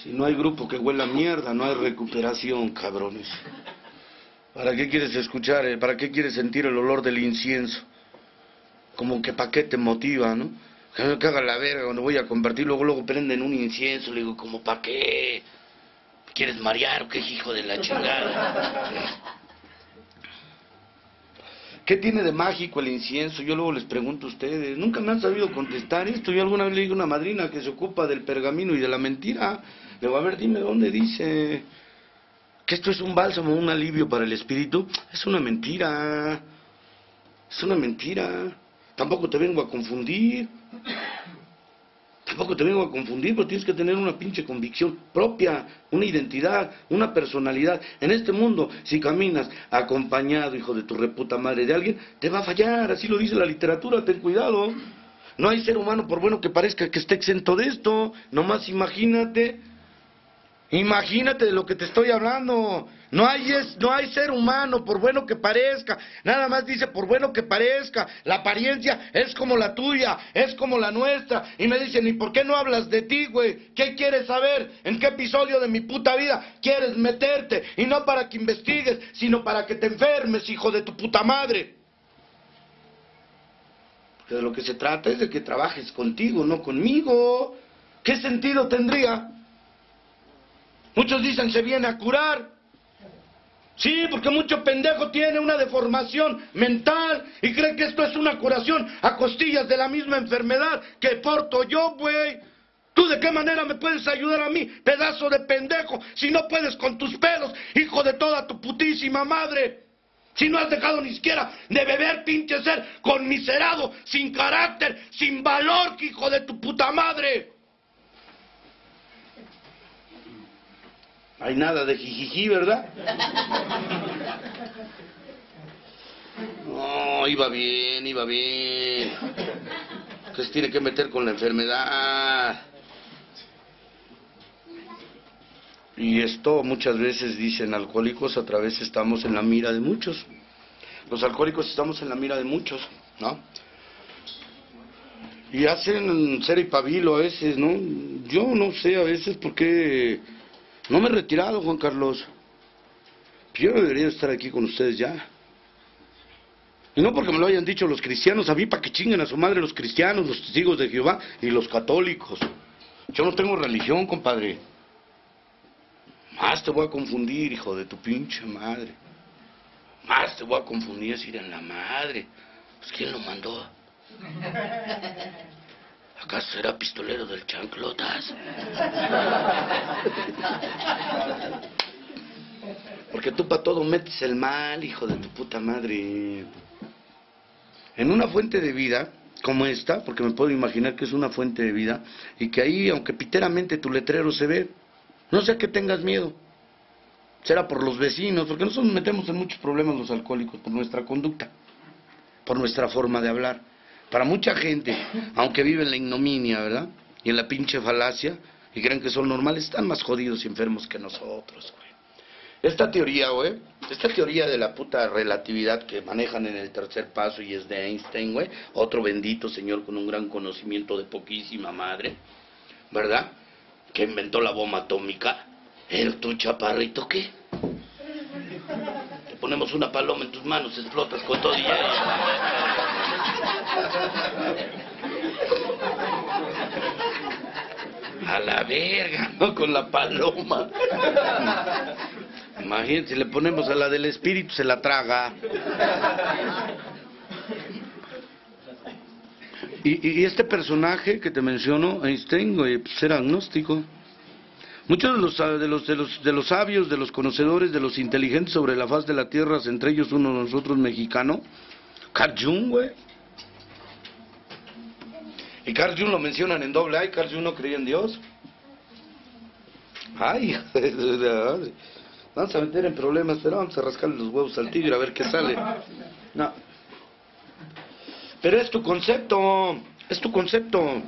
[SPEAKER 2] Si no hay grupo que huela mierda, no hay recuperación, cabrones. ¿Para qué quieres escuchar? eh? ¿Para qué quieres sentir el olor del incienso? Como que pa' qué te motiva, ¿no? Que me caga la verga cuando voy a convertir, luego, luego prenden un incienso, le digo, como pa' qué? ¿Quieres marear o qué hijo de la chingada? ¿Qué tiene de mágico el incienso? Yo luego les pregunto a ustedes. Nunca me han sabido contestar esto. Yo alguna vez le digo a una madrina que se ocupa del pergamino y de la mentira. Le digo, a ver, dime dónde dice que esto es un bálsamo, un alivio para el espíritu. Es una mentira. Es una mentira. Tampoco te vengo a confundir. Tampoco te vengo a confundir, pero tienes que tener una pinche convicción propia, una identidad, una personalidad. En este mundo, si caminas acompañado, hijo de tu reputa madre, de alguien, te va a fallar. Así lo dice la literatura, ten cuidado. No hay ser humano, por bueno que parezca, que esté exento de esto. Nomás imagínate. Imagínate de lo que te estoy hablando. No hay, es, no hay ser humano, por bueno que parezca. Nada más dice, por bueno que parezca. La apariencia es como la tuya, es como la nuestra. Y me dicen, ¿y por qué no hablas de ti, güey? ¿Qué quieres saber? ¿En qué episodio de mi puta vida quieres meterte? Y no para que investigues, sino para que te enfermes, hijo de tu puta madre. Porque de lo que se trata es de que trabajes contigo, no conmigo. ¿Qué sentido tendría? Muchos dicen se viene a curar. Sí, porque mucho pendejo tiene una deformación mental y cree que esto es una curación a costillas de la misma enfermedad que porto yo, güey. ¿Tú de qué manera me puedes ayudar a mí, pedazo de pendejo, si no puedes con tus pedos, hijo de toda tu putísima madre? Si no has dejado ni siquiera de beber, pinche ser conmiserado, sin carácter, sin valor, hijo de tu puta madre. Hay nada de jijiji, ¿verdad? No, iba bien, iba bien. ¿Qué se tiene que meter con la enfermedad? Y esto muchas veces dicen alcohólicos, a través estamos en la mira de muchos. Los alcohólicos estamos en la mira de muchos, ¿no? Y hacen ser y pabilo a veces, ¿no? Yo no sé a veces por qué no me he retirado, Juan Carlos. Yo no debería estar aquí con ustedes ya. Y no porque me lo hayan dicho los cristianos, a mí para que chinguen a su madre los cristianos, los testigos de Jehová y los católicos. Yo no tengo religión, compadre. Más te voy a confundir, hijo de tu pinche madre. Más te voy a confundir, decir en la madre. Pues ¿quién lo mandó? ¿Acaso será pistolero del chanclotas? Porque tú para todo metes el mal, hijo de tu puta madre. En una fuente de vida como esta, porque me puedo imaginar que es una fuente de vida, y que ahí, aunque piteramente tu letrero se ve, no sea que tengas miedo. Será por los vecinos, porque nosotros nos metemos en muchos problemas los alcohólicos por nuestra conducta, por nuestra forma de hablar. Para mucha gente, aunque vive en la ignominia, ¿verdad? Y en la pinche falacia, y creen que son normales, están más jodidos y enfermos que nosotros, güey. Esta teoría, güey, esta teoría de la puta relatividad que manejan en el tercer paso y es de Einstein, güey, otro bendito señor con un gran conocimiento de poquísima madre, ¿verdad? Que inventó la bomba atómica. ¿El tu chaparrito qué? Te ponemos una paloma en tus manos, explotas con todo y A la verga, ¿no? Con la paloma. Imagínense, le ponemos a la del espíritu, se la traga. Y, y este personaje que te menciono, Einstein, pues era agnóstico. Muchos de los, de, los, de, los, de los sabios, de los conocedores, de los inteligentes sobre la faz de la tierra, entre ellos uno de nosotros mexicano, Carl Jung, güey. Y Carl Jung lo mencionan en doble A, Carl Jung no creía en Dios. Ay, *laughs* vamos a meter en problemas, pero vamos a rascarle los huevos al tigre a ver qué sale. No. Pero es tu concepto, es tu concepto.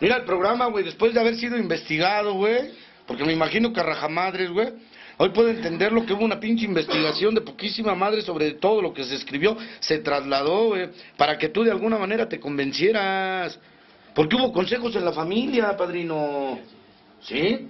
[SPEAKER 2] Mira el programa, güey, después de haber sido investigado, güey, porque me imagino que a rajamadres, güey, hoy puedo entender lo que hubo una pinche investigación de poquísima madre sobre todo lo que se escribió, se trasladó, güey, para que tú de alguna manera te convencieras. Porque hubo consejos en la familia, padrino. ¿Sí?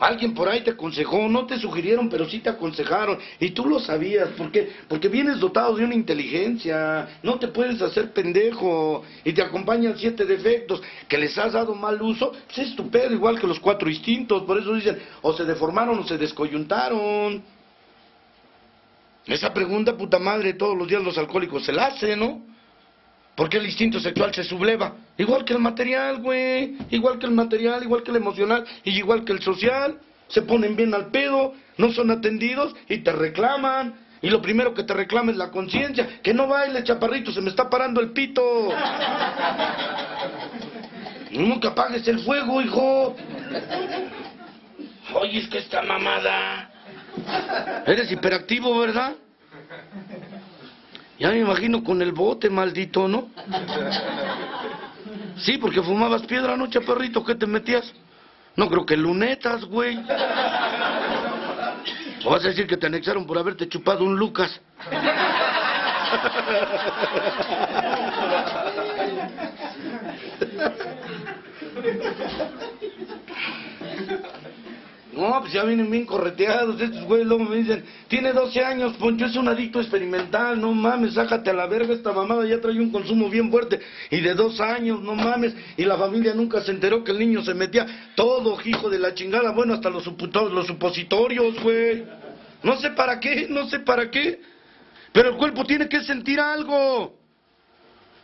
[SPEAKER 2] Alguien por ahí te aconsejó, no te sugirieron, pero sí te aconsejaron. Y tú lo sabías, ¿por qué? Porque vienes dotado de una inteligencia, no te puedes hacer pendejo. Y te acompañan siete defectos que les has dado mal uso, pues es estupendo, igual que los cuatro instintos. Por eso dicen, o se deformaron o se descoyuntaron. Esa pregunta, puta madre, todos los días los alcohólicos se la hacen, ¿no? Porque el instinto sexual se subleva. Igual que el material, güey. Igual que el material, igual que el emocional y igual que el social. Se ponen bien al pedo, no son atendidos y te reclaman. Y lo primero que te reclama es la conciencia. Que no baile, chaparrito, se me está parando el pito. *laughs* Nunca apagues el fuego, hijo. Oye, es que esta mamada. Eres hiperactivo, ¿verdad? Ya me imagino con el bote, maldito, ¿no? Sí, porque fumabas piedra, ¿no, chaparrito? ¿Qué te metías? No creo que lunetas, güey. ¿O vas a decir que te anexaron por haberte chupado un Lucas? No, pues ya vienen bien correteados estos güeyes, luego me dicen, tiene 12 años, Poncho, es un adicto experimental, no mames, sácate a la verga, esta mamada ya trae un consumo bien fuerte, y de dos años, no mames, y la familia nunca se enteró que el niño se metía todo, hijo de la chingada, bueno, hasta los, los supositorios, güey. No sé para qué, no sé para qué, pero el cuerpo tiene que sentir algo.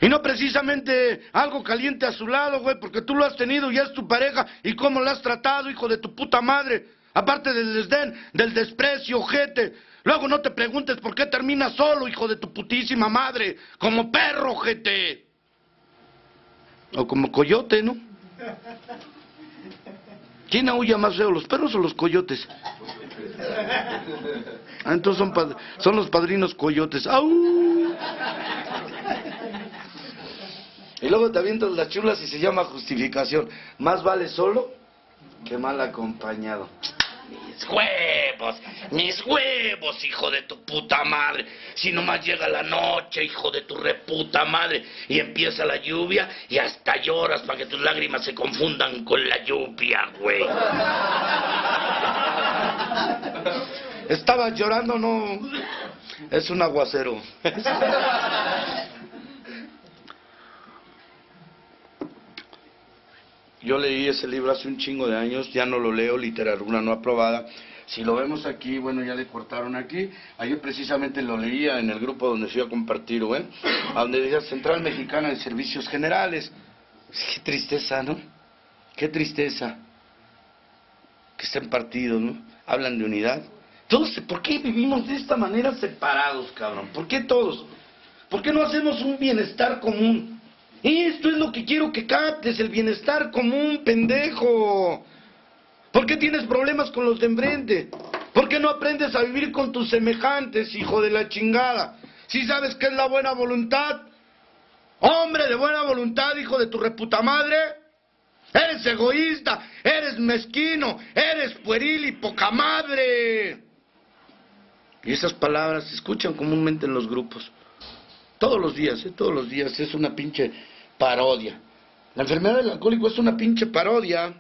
[SPEAKER 2] Y no precisamente algo caliente a su lado, güey, porque tú lo has tenido y es tu pareja. ¿Y cómo lo has tratado, hijo de tu puta madre? Aparte del desdén, del desprecio, ojete. Luego no te preguntes por qué terminas solo, hijo de tu putísima madre. Como perro, ojete. O como coyote, ¿no? ¿Quién aúlla más feo, los perros o los coyotes? Ah, entonces son, son los padrinos coyotes. ¡Au! Y luego te avientas las chulas y se llama justificación. Más vale solo que mal acompañado. Mis huevos, mis huevos, hijo de tu puta madre. Si nomás llega la noche, hijo de tu reputa madre, y empieza la lluvia y hasta lloras para que tus lágrimas se confundan con la lluvia, güey. Estabas llorando, no. Es un aguacero. Yo leí ese libro hace un chingo de años, ya no lo leo, literatura no aprobada. Si lo vemos aquí, bueno, ya le cortaron aquí. Ayer precisamente lo leía en el grupo donde fui a compartir, güey, donde decía Central Mexicana de Servicios Generales. Qué tristeza, ¿no? Qué tristeza. Que estén partidos, ¿no? Hablan de unidad. Entonces, ¿por qué vivimos de esta manera separados, cabrón? ¿Por qué todos? ¿Por qué no hacemos un bienestar común? Esto es lo que quiero que captes, el bienestar común, pendejo. ¿Por qué tienes problemas con los de enfrente? ¿Por qué no aprendes a vivir con tus semejantes, hijo de la chingada? Si sabes qué es la buena voluntad. Hombre de buena voluntad, hijo de tu reputa madre. Eres egoísta, eres mezquino, eres pueril y poca madre. Y esas palabras se escuchan comúnmente en los grupos. Todos los días, ¿eh? todos los días. Es una pinche parodia. La enfermedad del alcohólico es una pinche parodia.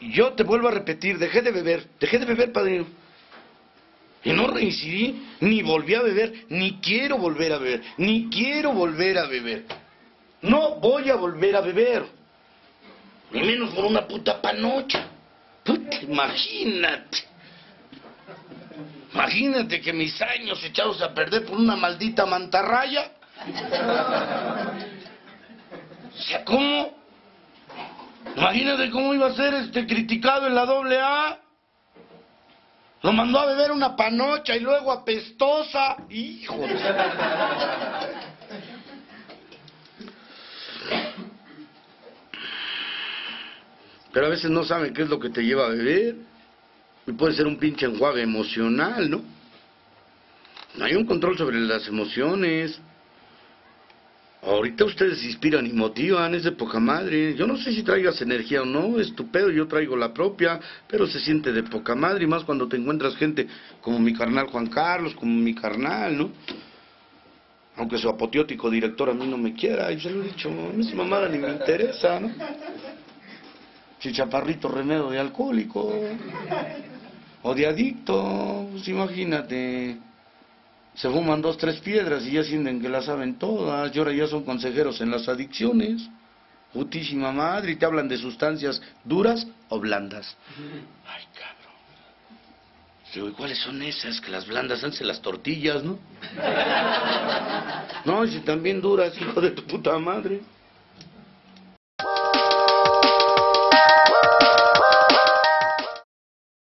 [SPEAKER 2] Yo te vuelvo a repetir, dejé de beber, dejé de beber, padrino. Y no reincidí, ni volví a beber, ni quiero volver a beber, ni quiero volver a beber. No voy a volver a beber. Ni menos por una puta panocha. Puta, imagínate. Imagínate que mis años echados a perder por una maldita mantarraya. O sea, ¿cómo? Imagínate cómo iba a ser este criticado en la doble A. Lo mandó a beber una panocha y luego apestosa. Hijo. Pero a veces no saben qué es lo que te lleva a beber. Y puede ser un pinche enjuague emocional, ¿no? No hay un control sobre las emociones. Ahorita ustedes se inspiran y motivan, es de poca madre. Yo no sé si traigas energía o no, es tu pedo, yo traigo la propia, pero se siente de poca madre, y más cuando te encuentras gente como mi carnal Juan Carlos, como mi carnal, ¿no? Aunque su apoteótico director a mí no me quiera, y se lo he dicho, a mí esa mamada ni me interesa, ¿no? Si chaparrito remedio de alcohólico, o de adicto, pues imagínate se fuman dos, tres piedras y ya sienten que las saben todas, y ahora ya son consejeros en las adicciones. Putísima madre, y te hablan de sustancias duras o blandas. Ay, cabrón. Digo, ¿y cuáles son esas? Que las blandas hacen las tortillas, ¿no? *laughs* No, y si también duras, hijo de tu puta madre.